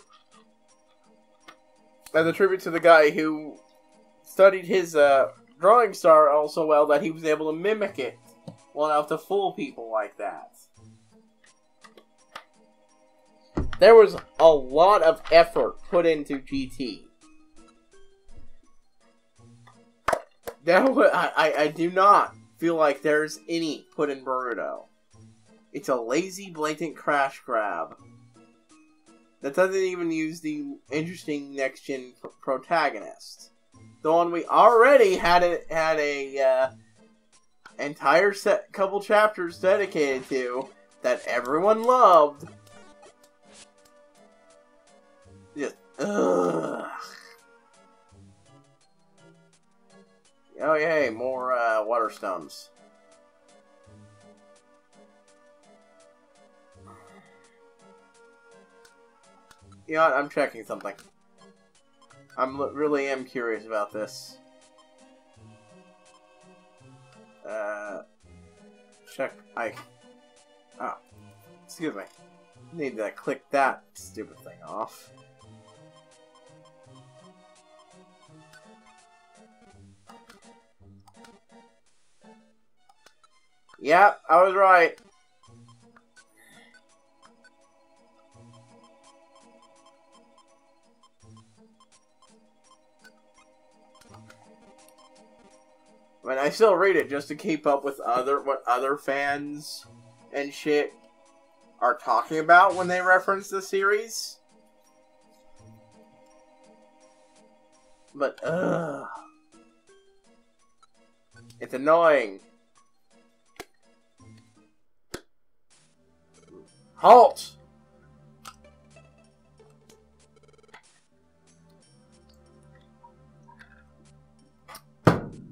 Speaker 1: As a tribute to the guy who studied his uh, drawing style so well that he was able to mimic it well enough to fool people like that. There was a lot of effort put into GT. That I, I, do not feel like there's any put in Boruto. It's a lazy, blatant crash grab that doesn't even use the interesting next gen pr- protagonist. The one we already had a, had a uh, entire set couple chapters dedicated to that everyone loved. Just ugh. Oh yay, more uh, water stones. You know what? I'm checking something. I'm really am curious about this. Uh, check. I. Oh, excuse me. Need to click that stupid thing off. Yep, I was right. I mean, I still read it just to keep up with other what other fans and shit are talking about when they reference the series. But ugh, it's annoying. Halt!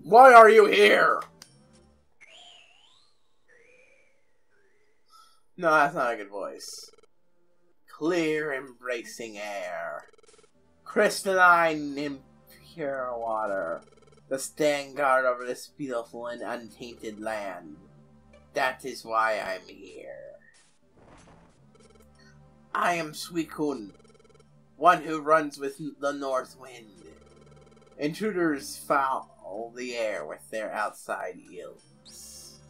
Speaker 1: Why are you here? No, that's not a good voice. Clear, embracing air. Crystalline, impure water. The stand guard over this beautiful and untainted land. That is why I'm here. I am Suicune, one who runs with the north wind. Intruders foul the air with their outside ills.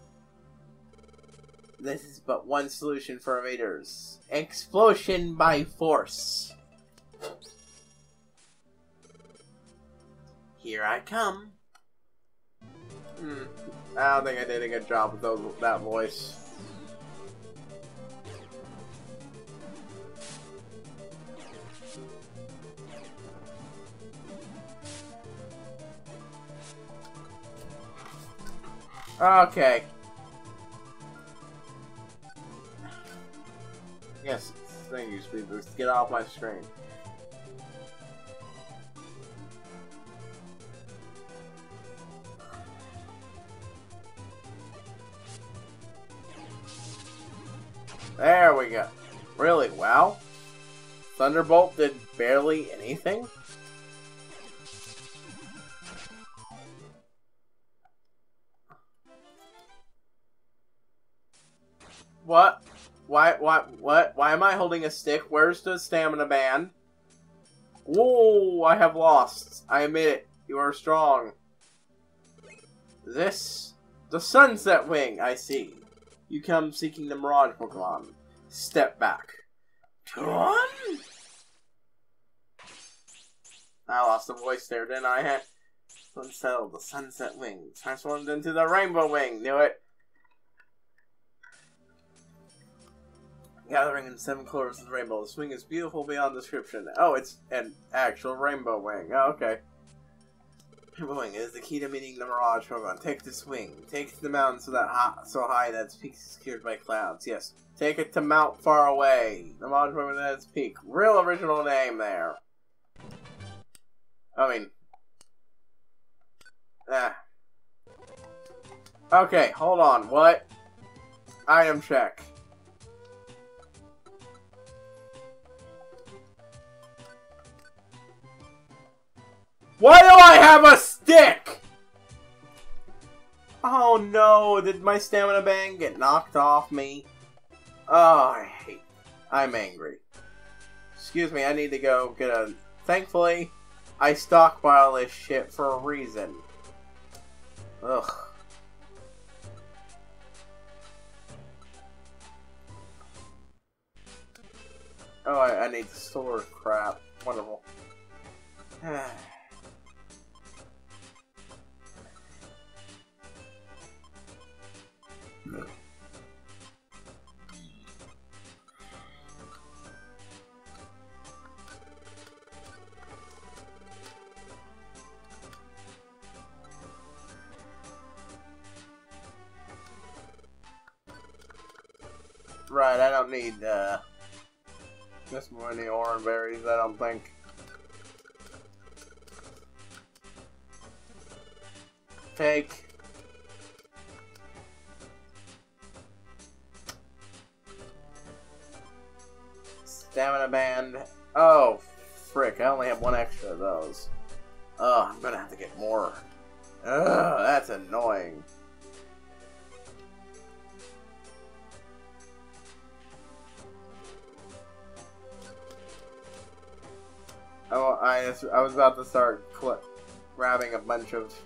Speaker 1: This is but one solution for invaders. Explosion by force. Here I come. Hmm. I don't think I did a good job with those, that voice. Okay. Yes, thank you, Speed Boost. Get off my screen. There we go. Really? Wow. Thunderbolt did barely anything? What? Why, why, what? Why am I holding a stick? Where's the stamina band? Whoa, I have lost. I admit it. You are strong. This? The Sunset Wing, I see. You come seeking the Mirage Pokemon. Step back. Come I lost the voice there, didn't I? Unsettled, the Sunset Wing. Transformed into the Rainbow Wing. Knew it. Gathering in seven colors of the rainbow. The swing is beautiful beyond description. Oh, it's an actual rainbow wing. Oh, okay. Rainbow wing is the key to meeting the Mirage Pokemon. Take the swing. Take it to the mountain so that high, so high that its peak is secured by clouds. Yes. Take it to Mount Faraway. The Mirage Pokemon at its peak. Real original name there. I mean... Ah. Okay, hold on. What? Item check. Why do I have a stick? Oh no, did my stamina band get knocked off me? Oh, I hate... I'm angry. Excuse me, I need to go get a... Thankfully, I stockpile this shit for a reason. Ugh. Oh, I, I need to store crap. Wonderful. Right, I don't need uh, this many orange berries, I don't think. Take. Stamina band. Oh, frick, I only have one extra of those. Oh, I'm gonna have to get more. Ugh, that's annoying. Oh, I, I was about to start grabbing a bunch of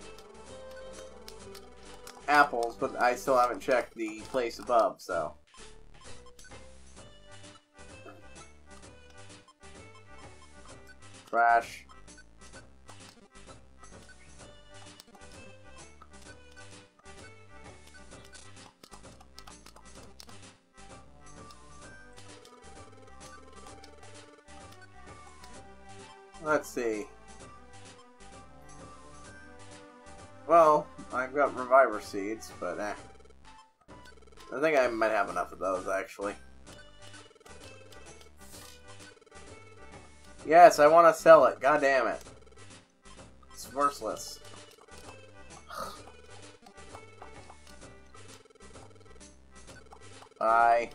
Speaker 1: apples, but I still haven't checked the place above, so. Trash. Let's see. Well, I've got Reviver Seeds, but eh. I think I might have enough of those, actually. Yes, I want to sell it. God damn it. It's worthless. Bye.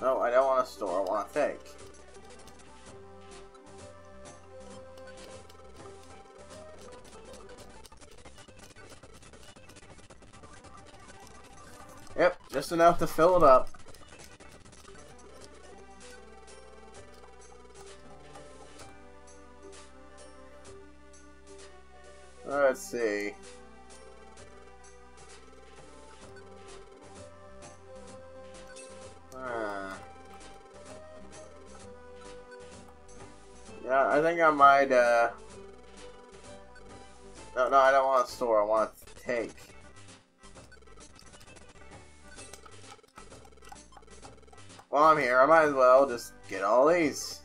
Speaker 1: No, I don't want to store, I want to take. Just enough to fill it up. Let's see. Yeah, I think I might, uh... No, no, I don't want to store, I want to take. While I'm here, I might as well just get all these.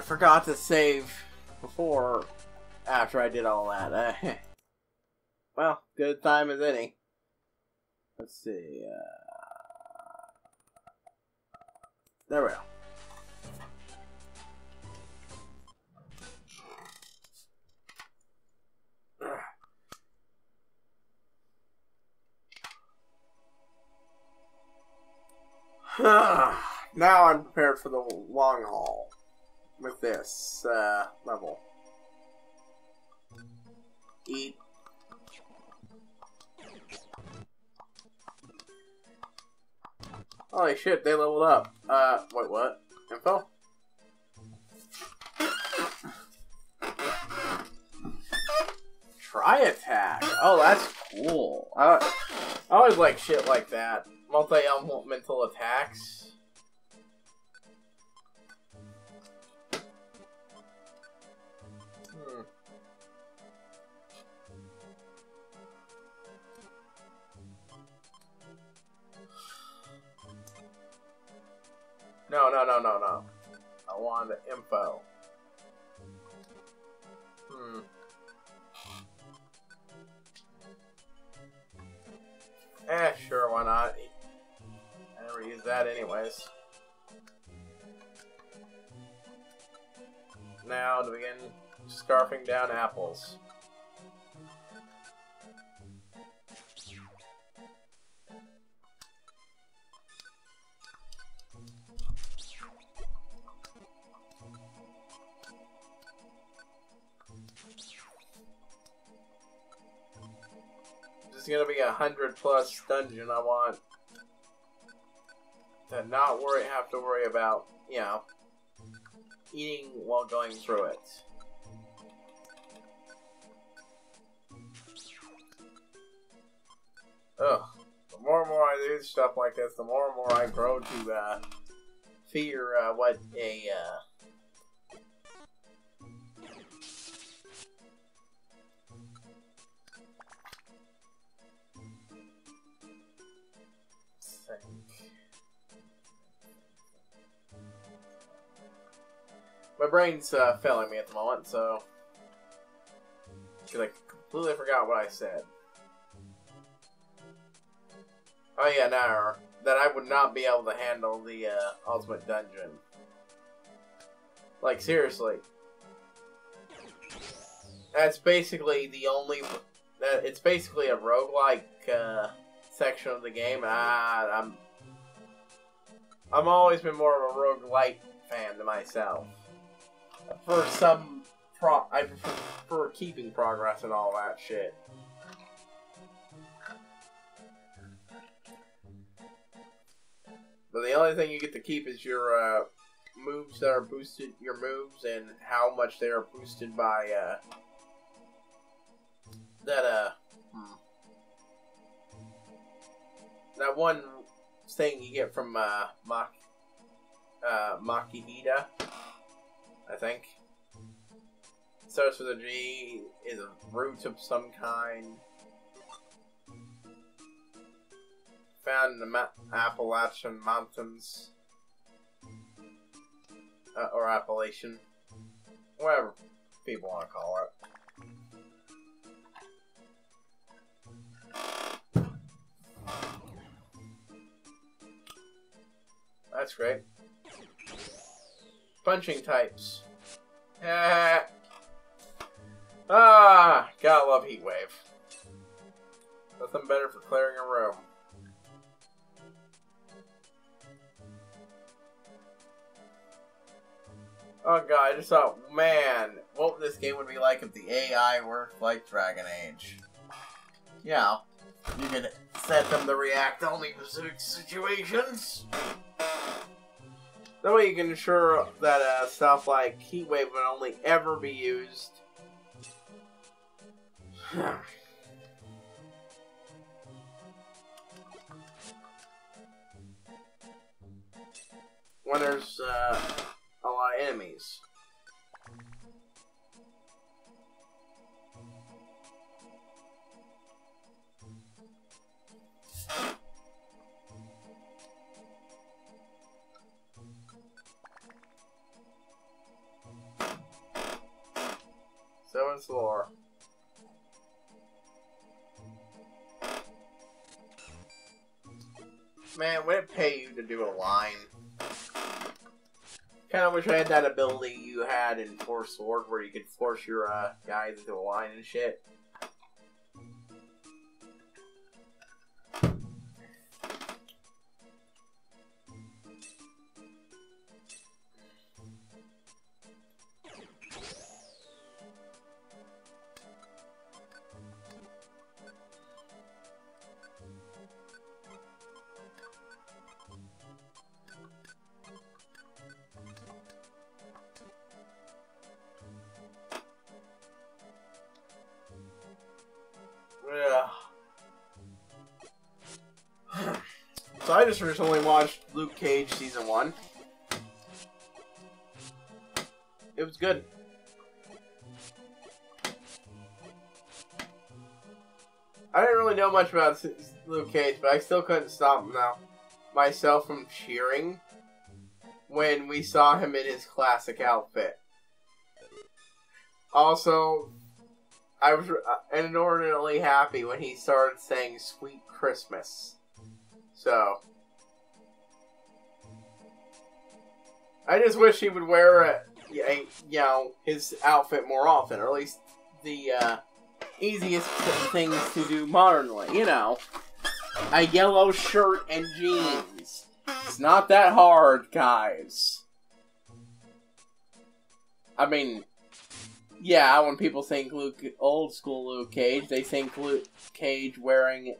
Speaker 1: I forgot to save before, after I did all that. well, good time as any. Let's see. Uh, there we go. now I'm prepared for the long haul with this uh, level. Eat. Holy shit, they leveled up. Uh, wait, what? Info? Try attack. Oh, that's cool. I, I always like shit like that. Multi-elemental attacks. No, no, no, no, no. I want the info. Hmm. Eh, sure, why not? I never use that anyways. Now to begin scarfing down apples. Gonna be a hundred plus dungeon I want to not worry have to worry about, you know, eating while going through it. Ugh. The more and more I do stuff like this, the more and more I grow to uh, fear uh, what a uh, My brain's uh, failing me at the moment, so because I completely forgot what I said. Oh yeah, now that I would not be able to handle the uh, ultimate dungeon. Like seriously, that's basically the only. Uh, it's basically a roguelike uh, section of the game. Ah, I'm. I'm always been more of a roguelike fan to myself. For some pro, I prefer, prefer keeping progress and all that shit. But the only thing you get to keep is your uh, moves that are boosted, your moves, and how much they are boosted by uh, that uh, hmm. That one thing you get from uh, Mach, uh, I think. Starts with a G, is a root of some kind. Found in the Ma Appalachian Mountains. Uh, or Appalachian. Whatever people want to call it. That's great. Punching types. Ah, ah gotta love Heat Wave. Nothing better for clearing a room. Oh god, I just thought, man, what this game would be like if the AI worked like Dragon Age. Yeah, you could set them to react only to certain situations. That way you can ensure that uh, stuff like Heat Wave would only ever be used. when there's uh, a lot of enemies. Seventh floor. Man, would it pay you to do a line? Kind of wish I had that ability you had in Force Sword, where you could force your uh, guys into a line and shit. Just recently watched Luke Cage season one. It was good. I didn't really know much about Luke Cage, but I still couldn't stop now myself from cheering when we saw him in his classic outfit. Also, I was uh, inordinately happy when he started saying "Sweet Christmas." So, I just wish he would wear a, a you know his outfit more often, or at least the uh, easiest things to do modernly. You know, a yellow shirt and jeans. It's not that hard, guys. I mean, yeah, when people think Luke, old school Luke Cage, they think Luke Cage wearing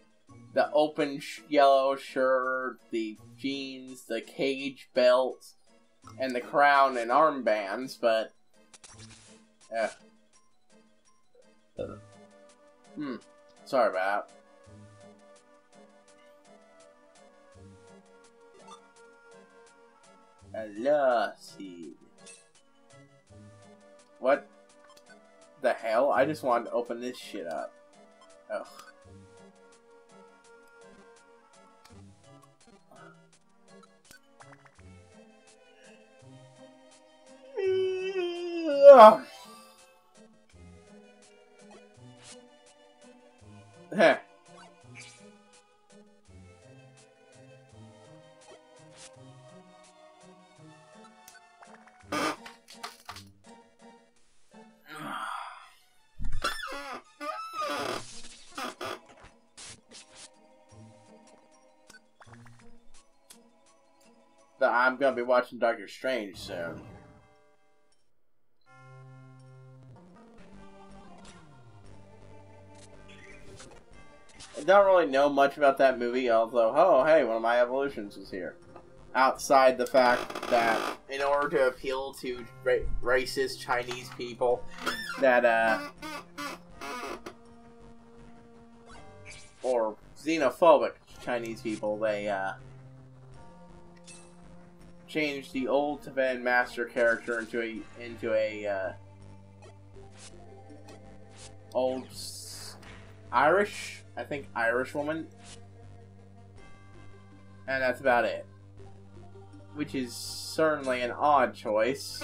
Speaker 1: the open sh yellow shirt, the jeans, the cage belt, and the crown and armbands, but. Eh. Hmm. Sorry about that. Allah seed. What the hell? I just wanted to open this shit up. Ugh. Ugh. I'm gonna be watching Doctor Strange soon. Don't really know much about that movie, although, oh, hey, one of my evolutions is here. Outside the fact that, in order to appeal to ra racist Chinese people, that, uh, or xenophobic Chinese people, they, uh, changed the old Tibetan master character into a into a uh, old Irish, I think Irish woman, and that's about it. Which is certainly an odd choice.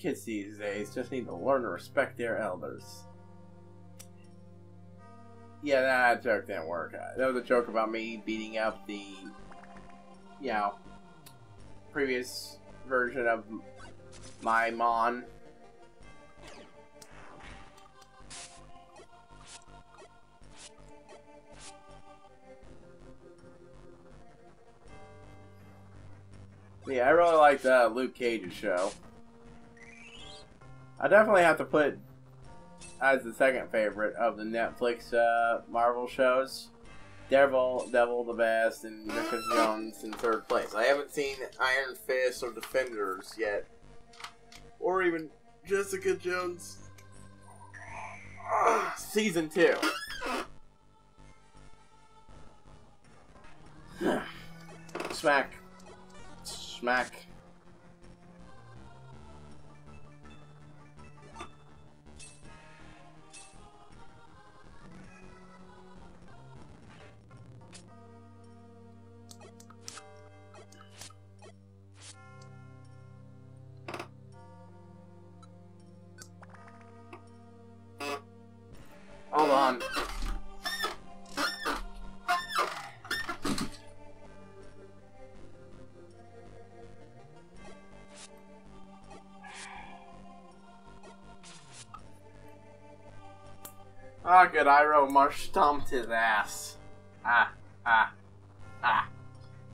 Speaker 1: Kids these days just need to learn to respect their elders. Yeah, that joke didn't work. That was a joke about me beating up the, you know, previous version of my Mon Yeah, I really liked uh, Luke Cage's show. I definitely have to put as the second favorite of the Netflix uh, Marvel shows. Devil, Devil the Best, and Jessica Jones in third place. I haven't seen Iron Fist or Defenders yet, or even Jessica Jones uh, season two. Smack smack. Marsh stomped his ass. Ah, ah, ah.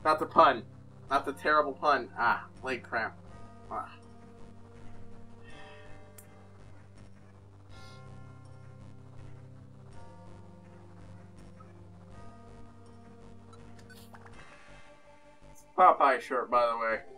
Speaker 1: Not the pun. Not the terrible pun. Ah, leg cramp. Ah. Popeye shirt, by the way.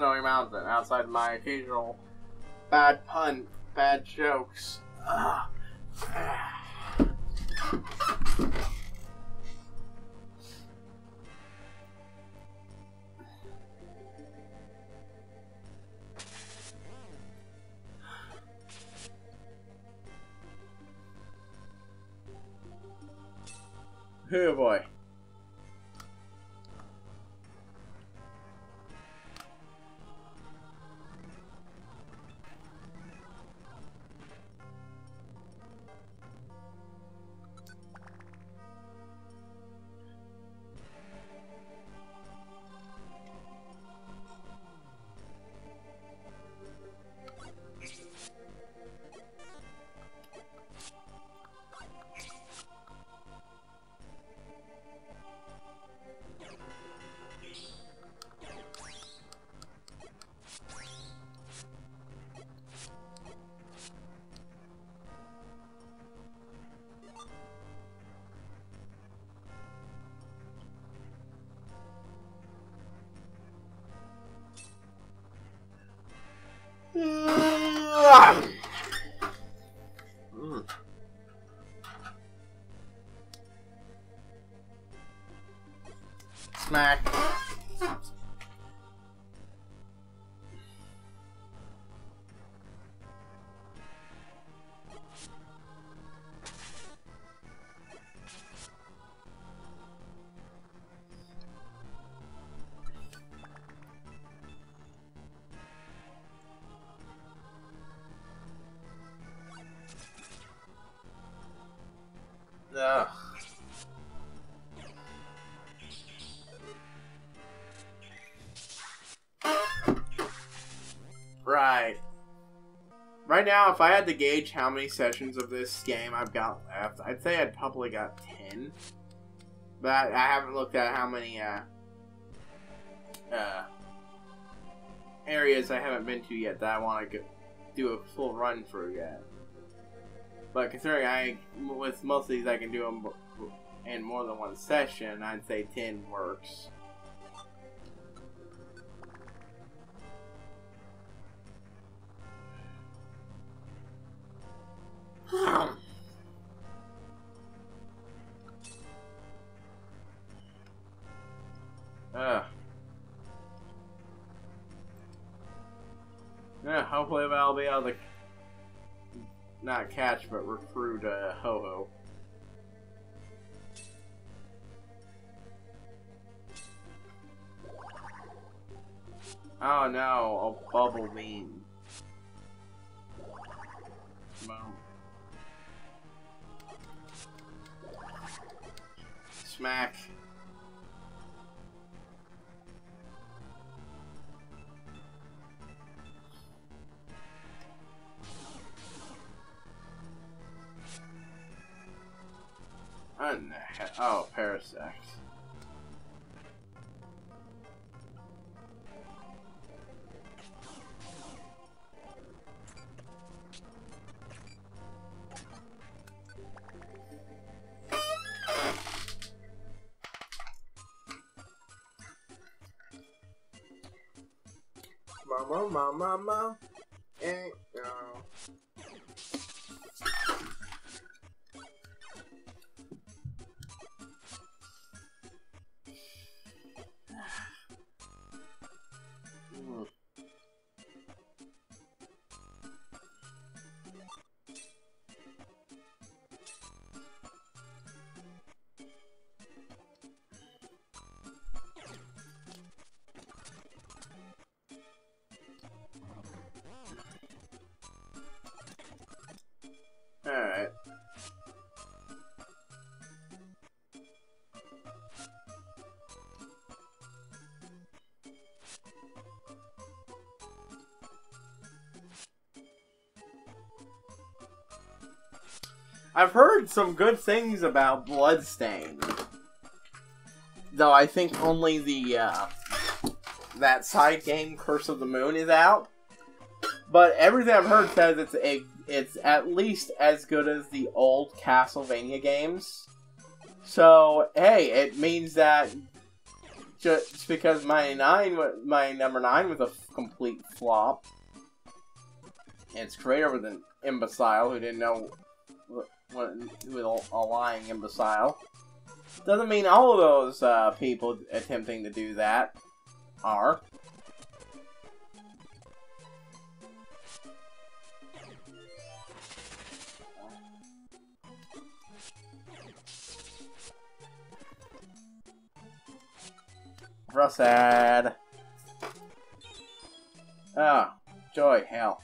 Speaker 1: Snowy Mountain, outside of my occasional bad pun, bad jokes. Ugh. Right now, if I had to gauge how many sessions of this game I've got left, I'd say I'd probably got 10. But I, haven't looked at how many uh, uh, areas I haven't been to yet that I want to do a full run through yet. But considering I, with most of these, I can do them in more than one session, I'd say 10 works. 吗？I've heard some good things about Bloodstain. Though I think only the, uh, that side game, Curse of the Moon, is out. But everything I've heard says it's a, it's at least as good as the old Castlevania games. So hey, it means that just because my nine, Mighty number nine was a complete flop, its creator was an imbecile who didn't know was a, lying imbecile. Doesn't mean all of those uh, people attempting to do that are. Real sad. Oh, joy, hell.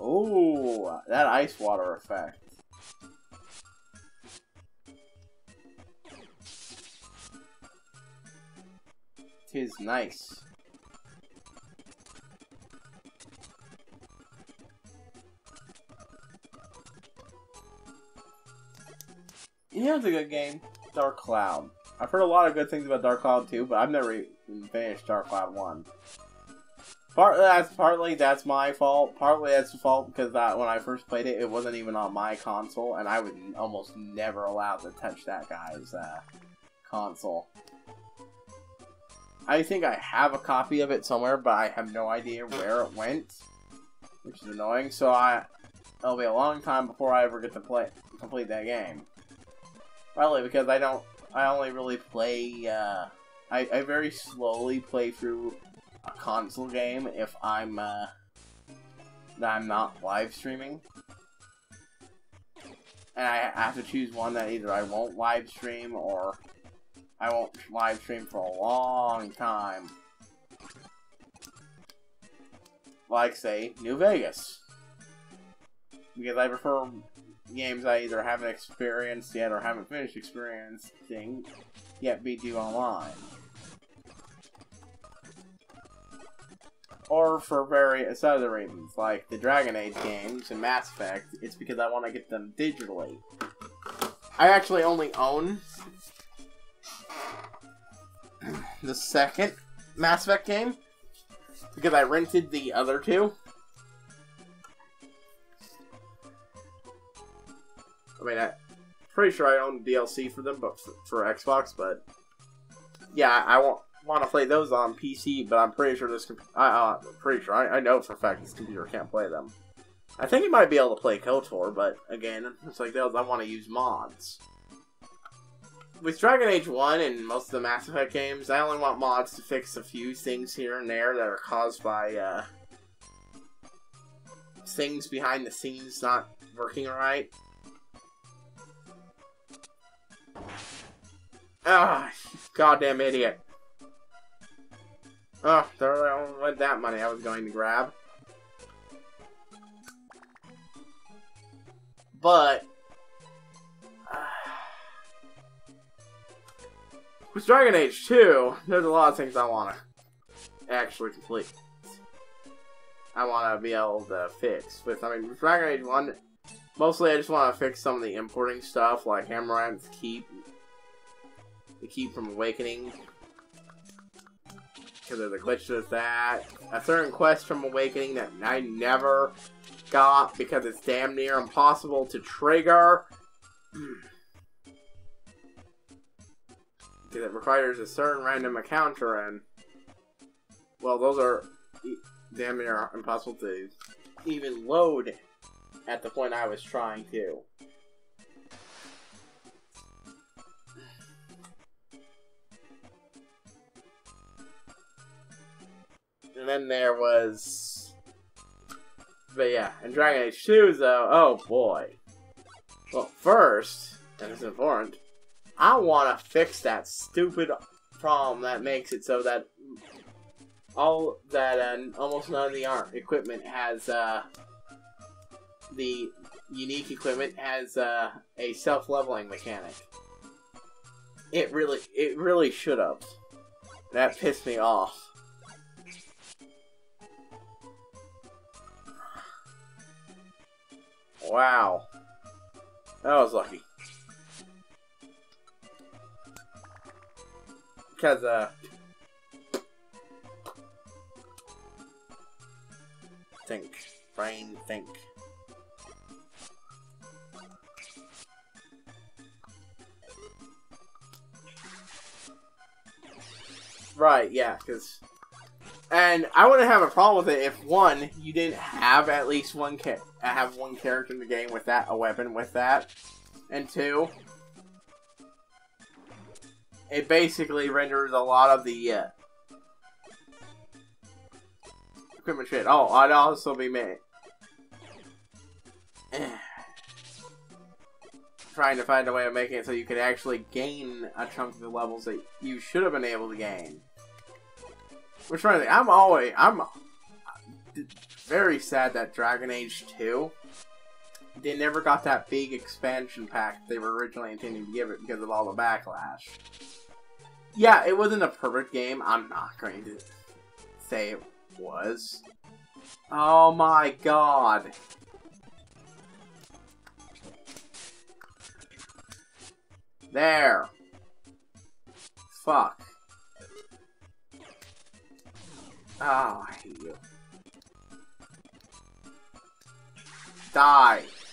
Speaker 1: Ooh, that ice water effect. Tis nice. Yeah, it's a good game. Dark Cloud. I've heard a lot of good things about Dark Cloud 2, but I've never even finished Dark Cloud 1. Part that's partly that's my fault. Partly that's the fault because that when I first played it, it wasn't even on my console, and I would almost never allow to touch that guy's uh, console. I think I have a copy of it somewhere, but I have no idea where it went, which is annoying. So I, it'll be a long time before I ever get to play complete that game. Probably because I don't. I only really play. Uh, I I very slowly play through a console game if I'm uh, that I'm not live streaming, and I have to choose one that either I won't live stream or I won't live stream for a long time. Like say New Vegas, because I prefer games I either haven't experienced yet or haven't finished experiencing yet be due online. Or for various other reasons, like the Dragon Age games and Mass Effect, it's because I want to get them digitally. I actually only own the second Mass Effect game because I rented the other two. I mean, I'm pretty sure I own DLC for them, but for, for Xbox. But yeah, I, I want to play those on PC, but I'm pretty sure this. comp- I'm pretty sure I, I know for a fact this computer can't play them. I think it might be able to play KOTOR, but again, it's like those. I want to use mods. With Dragon Age 1 and most of the Mass Effect games, I only want mods to fix a few things here and there that are caused by uh, things behind the scenes not working right. Ah, goddamn idiot. Oh, there that money I was going to grab. But with Dragon Age 2, there's a lot of things I want to actually complete. I want to be able to fix. With I mean, with Dragon Age 1, mostly I just want to fix some of the importing stuff, like Hammerhead's Keep, the Keep from Awakening, because there's a glitch with that. A certain quest from Awakening that I never got because it's damn near impossible to trigger. Because it requires a certain random encounter, and well, those are damn near impossible to even load at the point I was trying to. And then there was. But yeah, in Dragon Age 2, though, oh boy. Well, first, and it's important, I want to fix that stupid problem that makes it so that all that uh, almost none of the art equipment has uh, the unique equipment has uh, a self-leveling mechanic. It really, it really should have. That pissed me off. Wow. That was lucky. Because, uh... Think. Brain, think. Right, yeah, because... And I wouldn't have a problem with it if, one, you didn't have at least one ca- have one character in the game with that, a weapon with that. And two, it basically renders a lot of the uh, equipment shit. Oh, I'd also be made. trying to find a way of making it so you could actually gain a chunk of the levels that you should have been able to gain. Which one? I'm always I'm very sad that Dragon Age 2 they never got that big expansion pack they were originally intending to give it because of all the backlash. Yeah, it wasn't a perfect game. I'm not going to say it was. Oh my god. There. Fuck. Oh, I hate you. Die.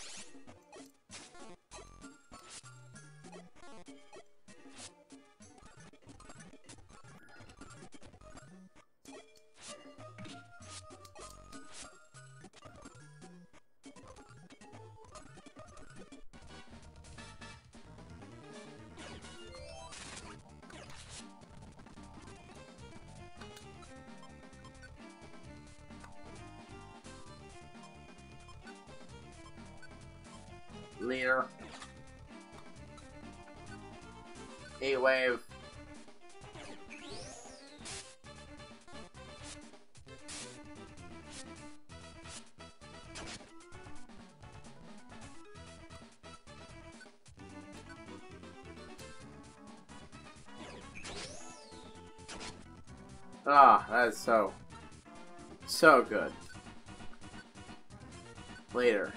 Speaker 1: Wave. Ah, that's so, so good. Later.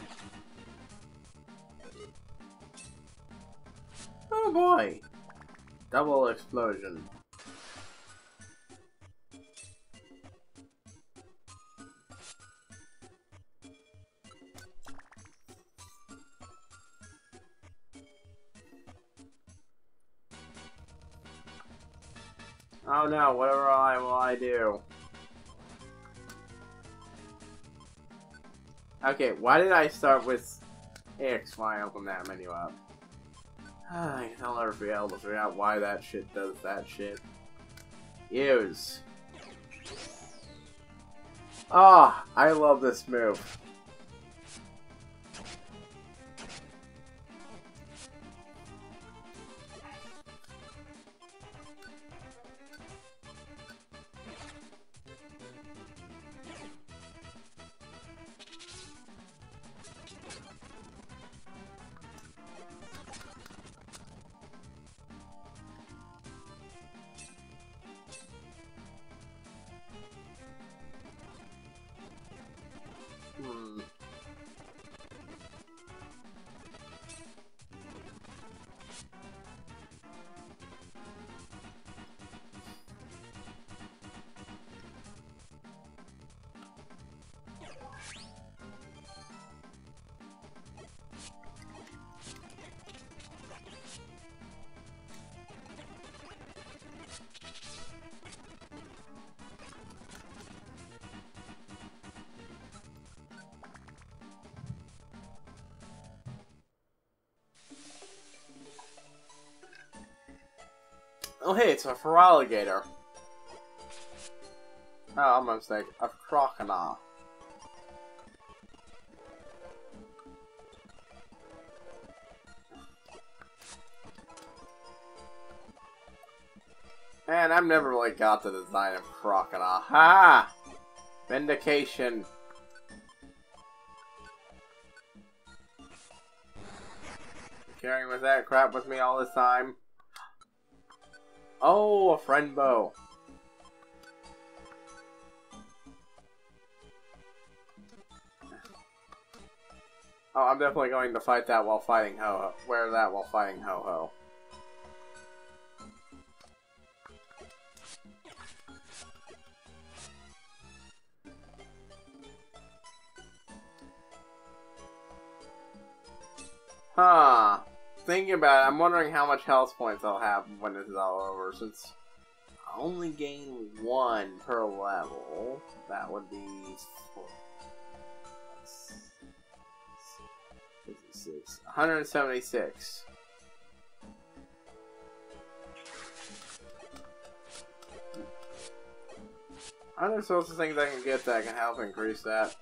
Speaker 1: Oh boy! Double explosion. Oh no, whatever I will I do? Okay, why did I start with X when I that menu up? I'll never be able to figure out why that shit does that shit. Use. Ah, oh, I love this move. Oh, hey, it's a Feraligatr. Oh, I'm mistake. A crocodile. Man, I've never really got the design of crocodile. Ha! Vindication. Carrying with that crap with me all this time. Oh, a friend bow. Oh, I'm definitely going to fight that while fighting Ho-Oh. Wear that while fighting Ho-Oh. Thinking about it, I'm wondering how much health points I'll have when this is all over, since I only gain one per level. That would be... Four. 56. 176. Are there sorts of things I can get that can help increase that?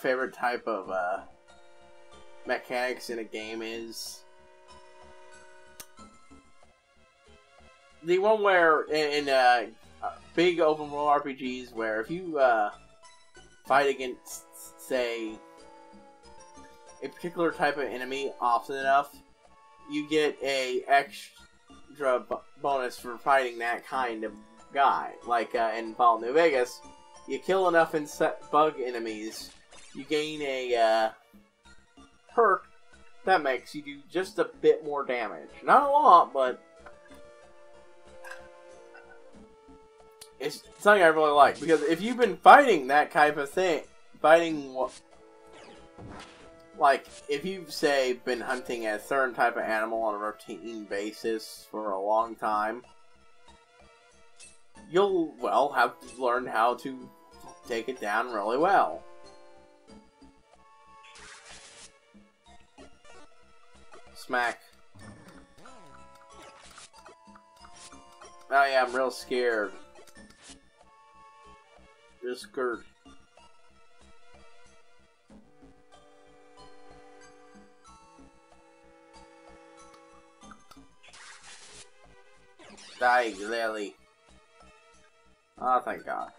Speaker 1: Favorite type of uh, mechanics in a game is the one where in, in uh, big open world RPGs, where if you uh, fight against, say, a particular type of enemy often enough, you get a extra bonus for fighting that kind of guy. Like uh, in Fallout New Vegas, you kill enough bug enemies, you gain a uh, perk that makes you do just a bit more damage. Not a lot, but it's something I really like because if you've been fighting that type of thing, fighting what, like if you've say been hunting a certain type of animal on a routine basis for a long time, you'll well have learned how to take it down really well. Smack. Oh yeah, I'm real scared. Just scared. Die, Lily. Oh, thank God.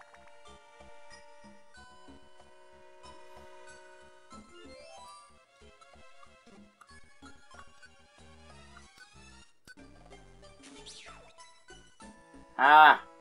Speaker 1: Ah!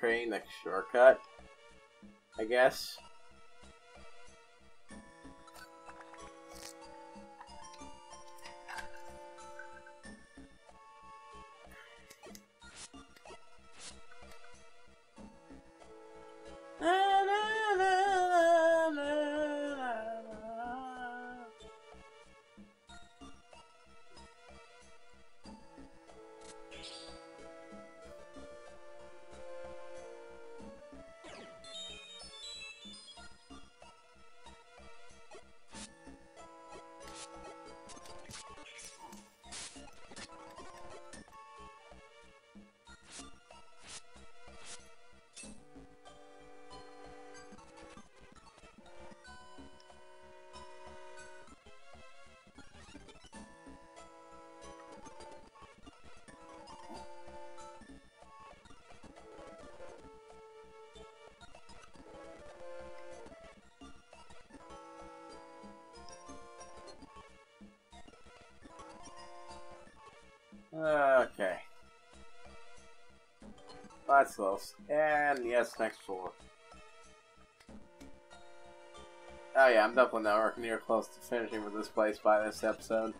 Speaker 1: Thank you Close. And yes, next floor. Oh yeah, I'm definitely nowhere near close to finishing with this place by this episode.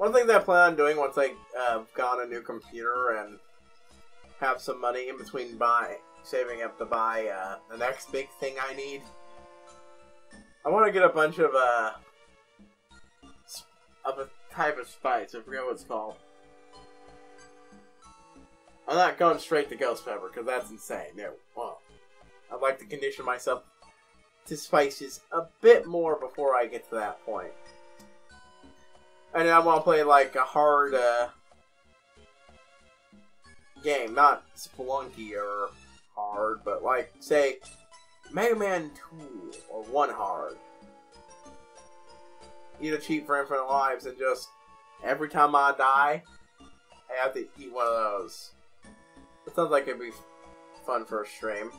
Speaker 1: One thing that I plan on doing once I uh, got a new computer and have some money in between buy saving up to buy uh, the next big thing I need. I want to get a bunch of uh of a type of spice. I forget what it's called. I'm not going straight to ghost pepper because that's insane. No, well, I'd like to condition myself to spices a bit more before I get to that point. And I want to play like a hard uh, game, not Spelunky or hard, but like say Mega Man 2 or one hard. Eat a cheat for infinite lives and just every time I die, I have to eat one of those. It sounds like it'd be fun for a stream.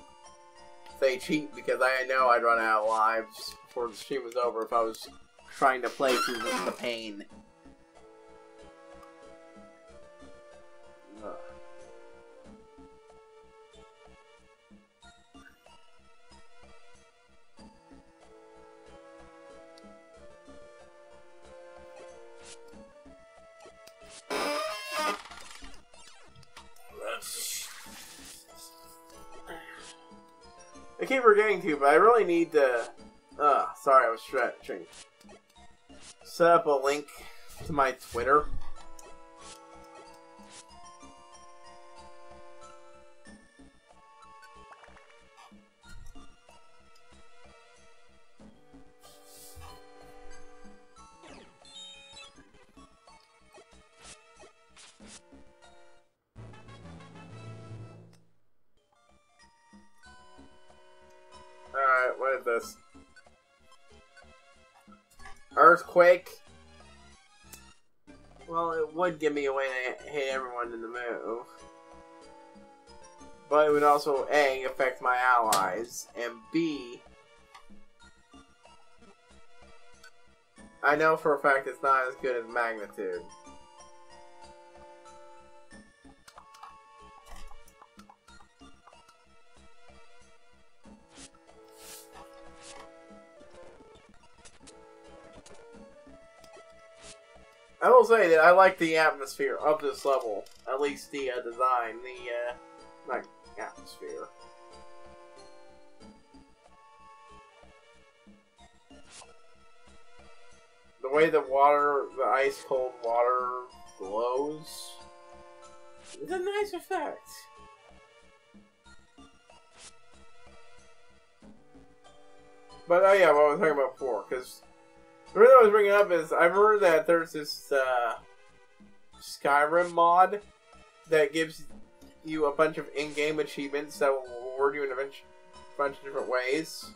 Speaker 1: Say cheat because I know I'd run out of lives before the stream was over if I was trying to play through the, the pain. Ugh. I keep forgetting to, but I really need to. Uh, sorry, I was stretching. Set up a link to my Twitter. Alright, what is this? Earthquake? Well, it would give me a way to hit everyone in the move. But it would also, A, affect my allies, and B, I know for a fact it's not as good as magnitude. I will say that I like the atmosphere of this level. At least the uh, design, the uh, like atmosphere. The way the water, the ice cold water glows, it's a nice effect. But oh yeah, what I was talking about before, because The reason I was bringing up is I've heard that there's this uh, Skyrim mod that gives you a bunch of in-game achievements that will reward you in a bunch, bunch of different ways.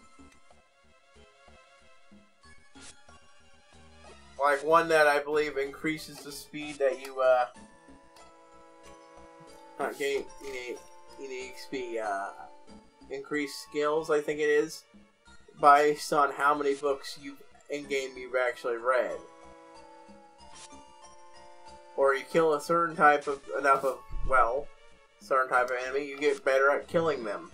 Speaker 1: Like one that I believe increases the speed that you uh gain you XP uh increase skills I think it is based on how many books you in game you've actually read. Or you kill a certain type of enough of well, certain type of enemy, you get better at killing them.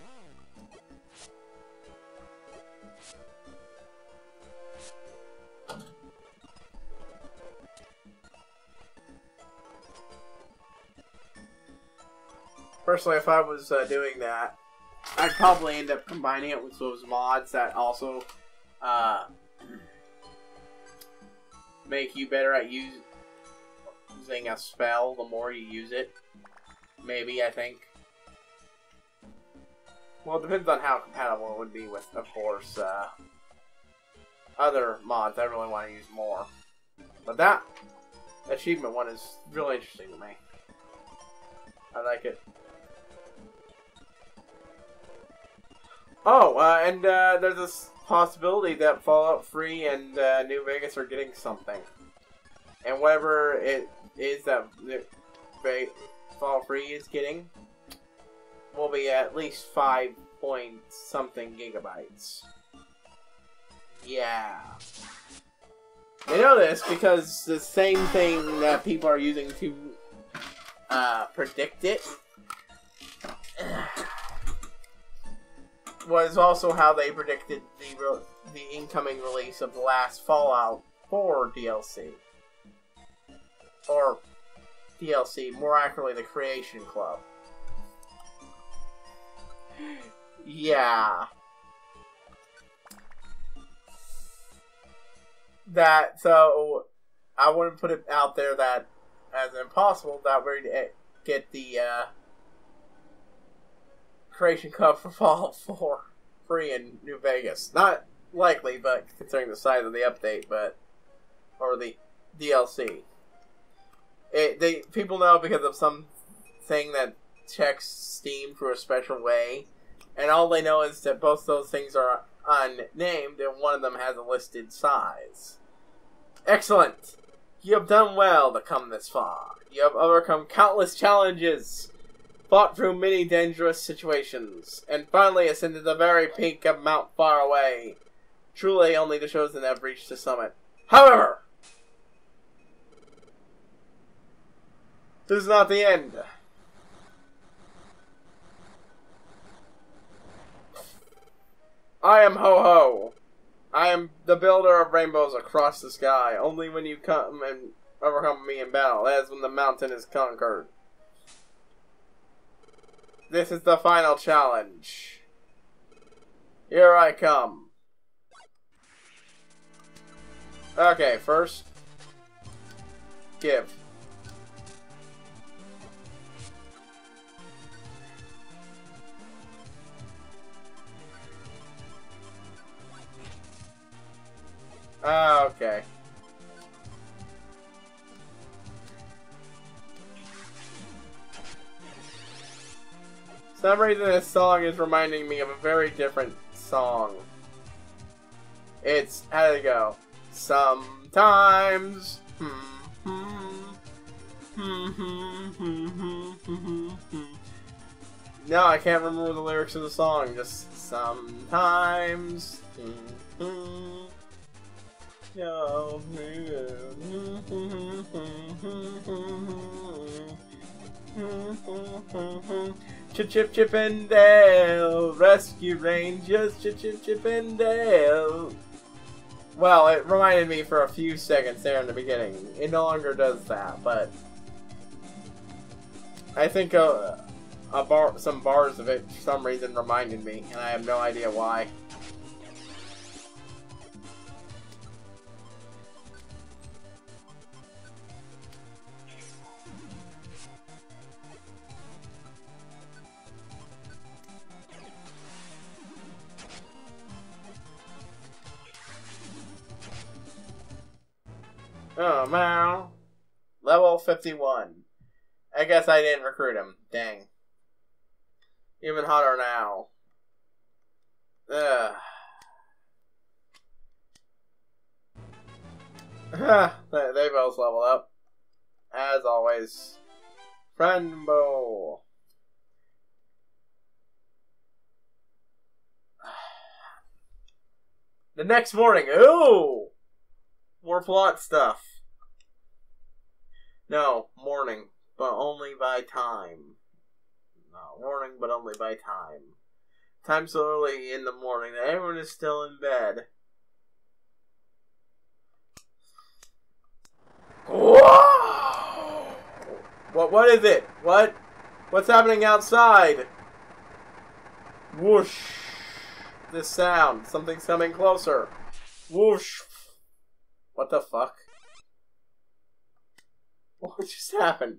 Speaker 1: Personally, if I was uh, doing that, I'd probably end up combining it with those mods that also uh, make you better at use, using a spell the more you use it. Maybe, I think. Well, it depends on how compatible it would be with, of course, uh, other mods I really want to use more. But that achievement one is really interesting to me. I like it. Oh, uh, and uh, there's this possibility that Fallout 3 and uh, New Vegas are getting something. And whatever it is that Fallout 3 is getting will be at least 5 point something gigabytes. Yeah. I know this because the same thing that people are using to uh, predict it was also how they predicted the the incoming release of the last Fallout 4 DLC. Or DLC, more accurately, the Creation Club. Yeah. That, so, I wouldn't put it out there that as impossible that we'd get the, uh, Creation Club for Fallout 4 free in New Vegas. Not likely, but considering the size of the update, but or the DLC. It, they people know because of some thing that checks Steam through a special way, and all they know is that both those things are unnamed, and one of them has a listed size. Excellent! You have done well to come this far. You have overcome countless challenges fought through many dangerous situations, and finally ascended the very peak of Mount Faraway. Truly, only the chosen have reached the summit. However, this is not the end. I am Ho-Oh. I am the builder of rainbows across the sky. Only when you come and overcome me in battle, that is when the mountain is conquered. This is the final challenge. Here I come. Okay, first, give. Ah, okay. Some reason this song is reminding me of a very different song. It's, how did it go? Sometimes. no, I can't remember the lyrics of the song. Just sometimes. Chip Chip Chip and Dale, Rescue Rangers, Chip Chip Chip and Dale. Well, it reminded me for a few seconds there in the beginning. It no longer does that, but I think a, a bar, some bars of it for some reason reminded me, and I have no idea why. Level 51. I guess I didn't recruit him. Dang. Even hotter now. Ugh. they, both level up. As always. Friend Bow. The next morning, ooh! More plot stuff. No, morning, but only by time. No, morning, but only by time. Time so early in the morning everyone is still in bed. Whoa! What? What is it? What? What's happening outside? Whoosh! This sound. Something's coming closer. Whoosh! What the fuck? What just happened?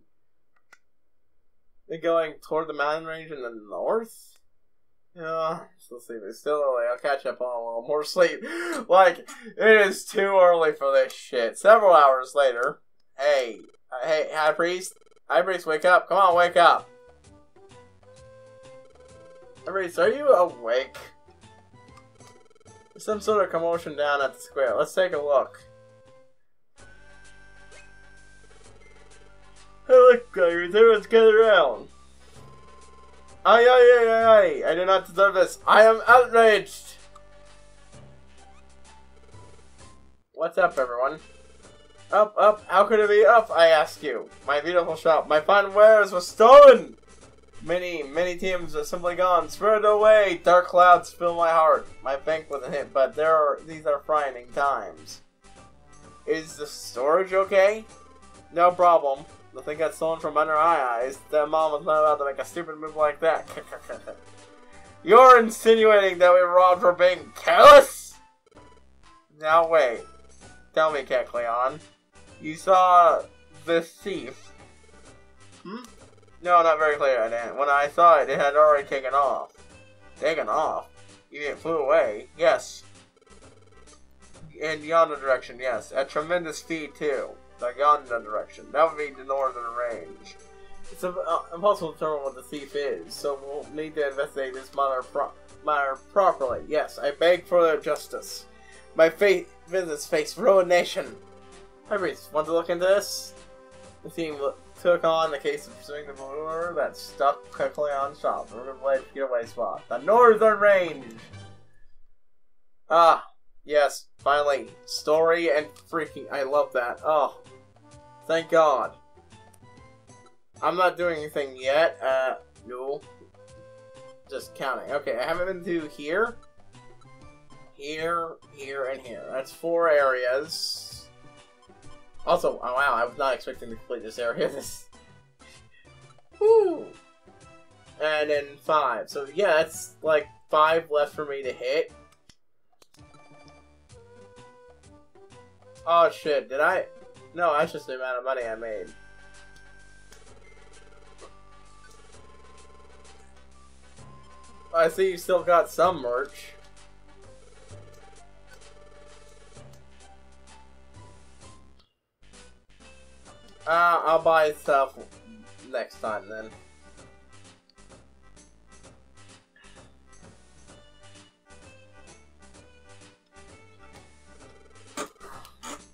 Speaker 1: They're going toward the mountain range in the north? Yeah, let's see. It's still early. I'll catch up on a little more sleep. like, it is too early for this shit. Several hours later. Hey, uh, hey, High Priest. High Priest, wake up. Come on, wake up. High Priest, are you awake? There's some sort of commotion down at the square. Let's take a look. Hey, look, guys, everyone's gathered around. Aye, aye, aye, aye. I do not deserve this. I am outraged. What's up, everyone? Up, up. How could it be up, I ask you? My beautiful shop. My fine wares were stolen. Many, many teams are simply gone. Spirited away. Dark clouds fill my heart. My bank wasn't hit, but there are these are frightening times. Is the storage okay? No problem. The thing got stolen from under my eyes. That mom was not allowed to make a stupid move like that. You're insinuating that we robbed for being careless? Now wait. Tell me, Kecleon. You saw this thief. Hmm? No, not very clear, I didn't. When I saw it, it had already taken off. Taken off? You mean it flew away? Yes. In yonder direction, yes. At tremendous speed, too the yonder direction. That would be the northern range. It's uh, impossible to determine what the thief is, so we'll need to investigate this matter, pro matter properly. Yes, I beg for their justice. My fa visits face ruination. Hi, Reese. Want to look into this? The team took on the case of pursuing the murderer that stuck quickly on shop. River Blade getaway spot. The northern range! Ah, yes, finally. Story and freaking. I love that. Oh, Thank God. I'm not doing anything yet. Uh, no. Just counting. Okay, I haven't been to here. Here, here, and here. That's four areas. Also, oh wow, I was not expecting to complete this area. This. Woo! And then five. So yeah, that's like five left for me to hit. Oh shit, did I... No, that's just the amount of money I made. I see you still got some merch. Uh, I'll buy stuff next time then.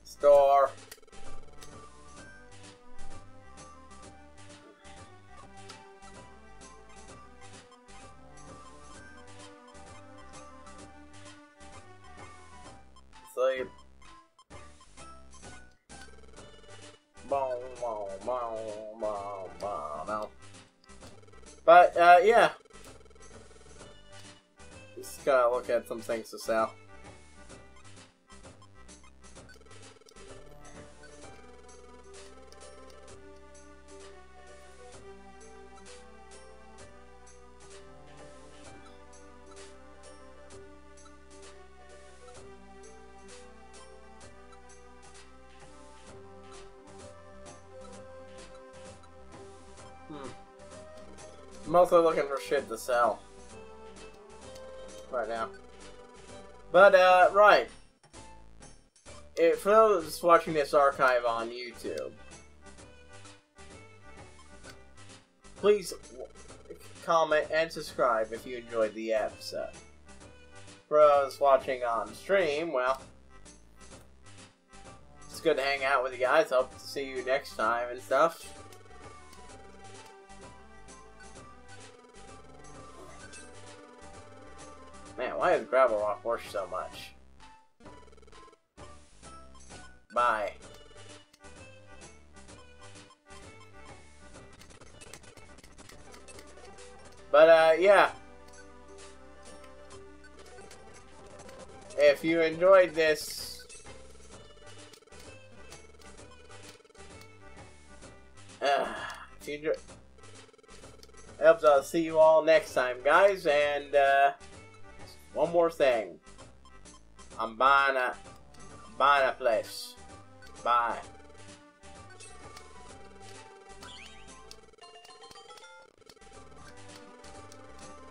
Speaker 1: Store. Yeah. Just gotta look at some things to sell. Mostly looking for shit to sell. Right now. But, uh, right. if, for those watching this archive on YouTube, please comment and subscribe if you enjoyed the episode. For those watching on stream, well, it's good to hang out with you guys. Hope to see you next time and stuff. Man, why is Gravelerock worth so much? Bye. But, uh, yeah. If you enjoyed this... Uh, if you enjoyed... I hope I'll see you all next time, guys, and, uh... One more thing. I'm buying a... buying a place. Bye.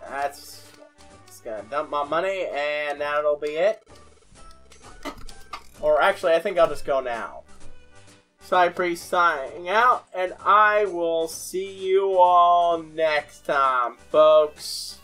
Speaker 1: That's just gonna dump my money, and that'll be it. Or actually, I think I'll just go now. High Priest signing out, and I will see you all next time, folks.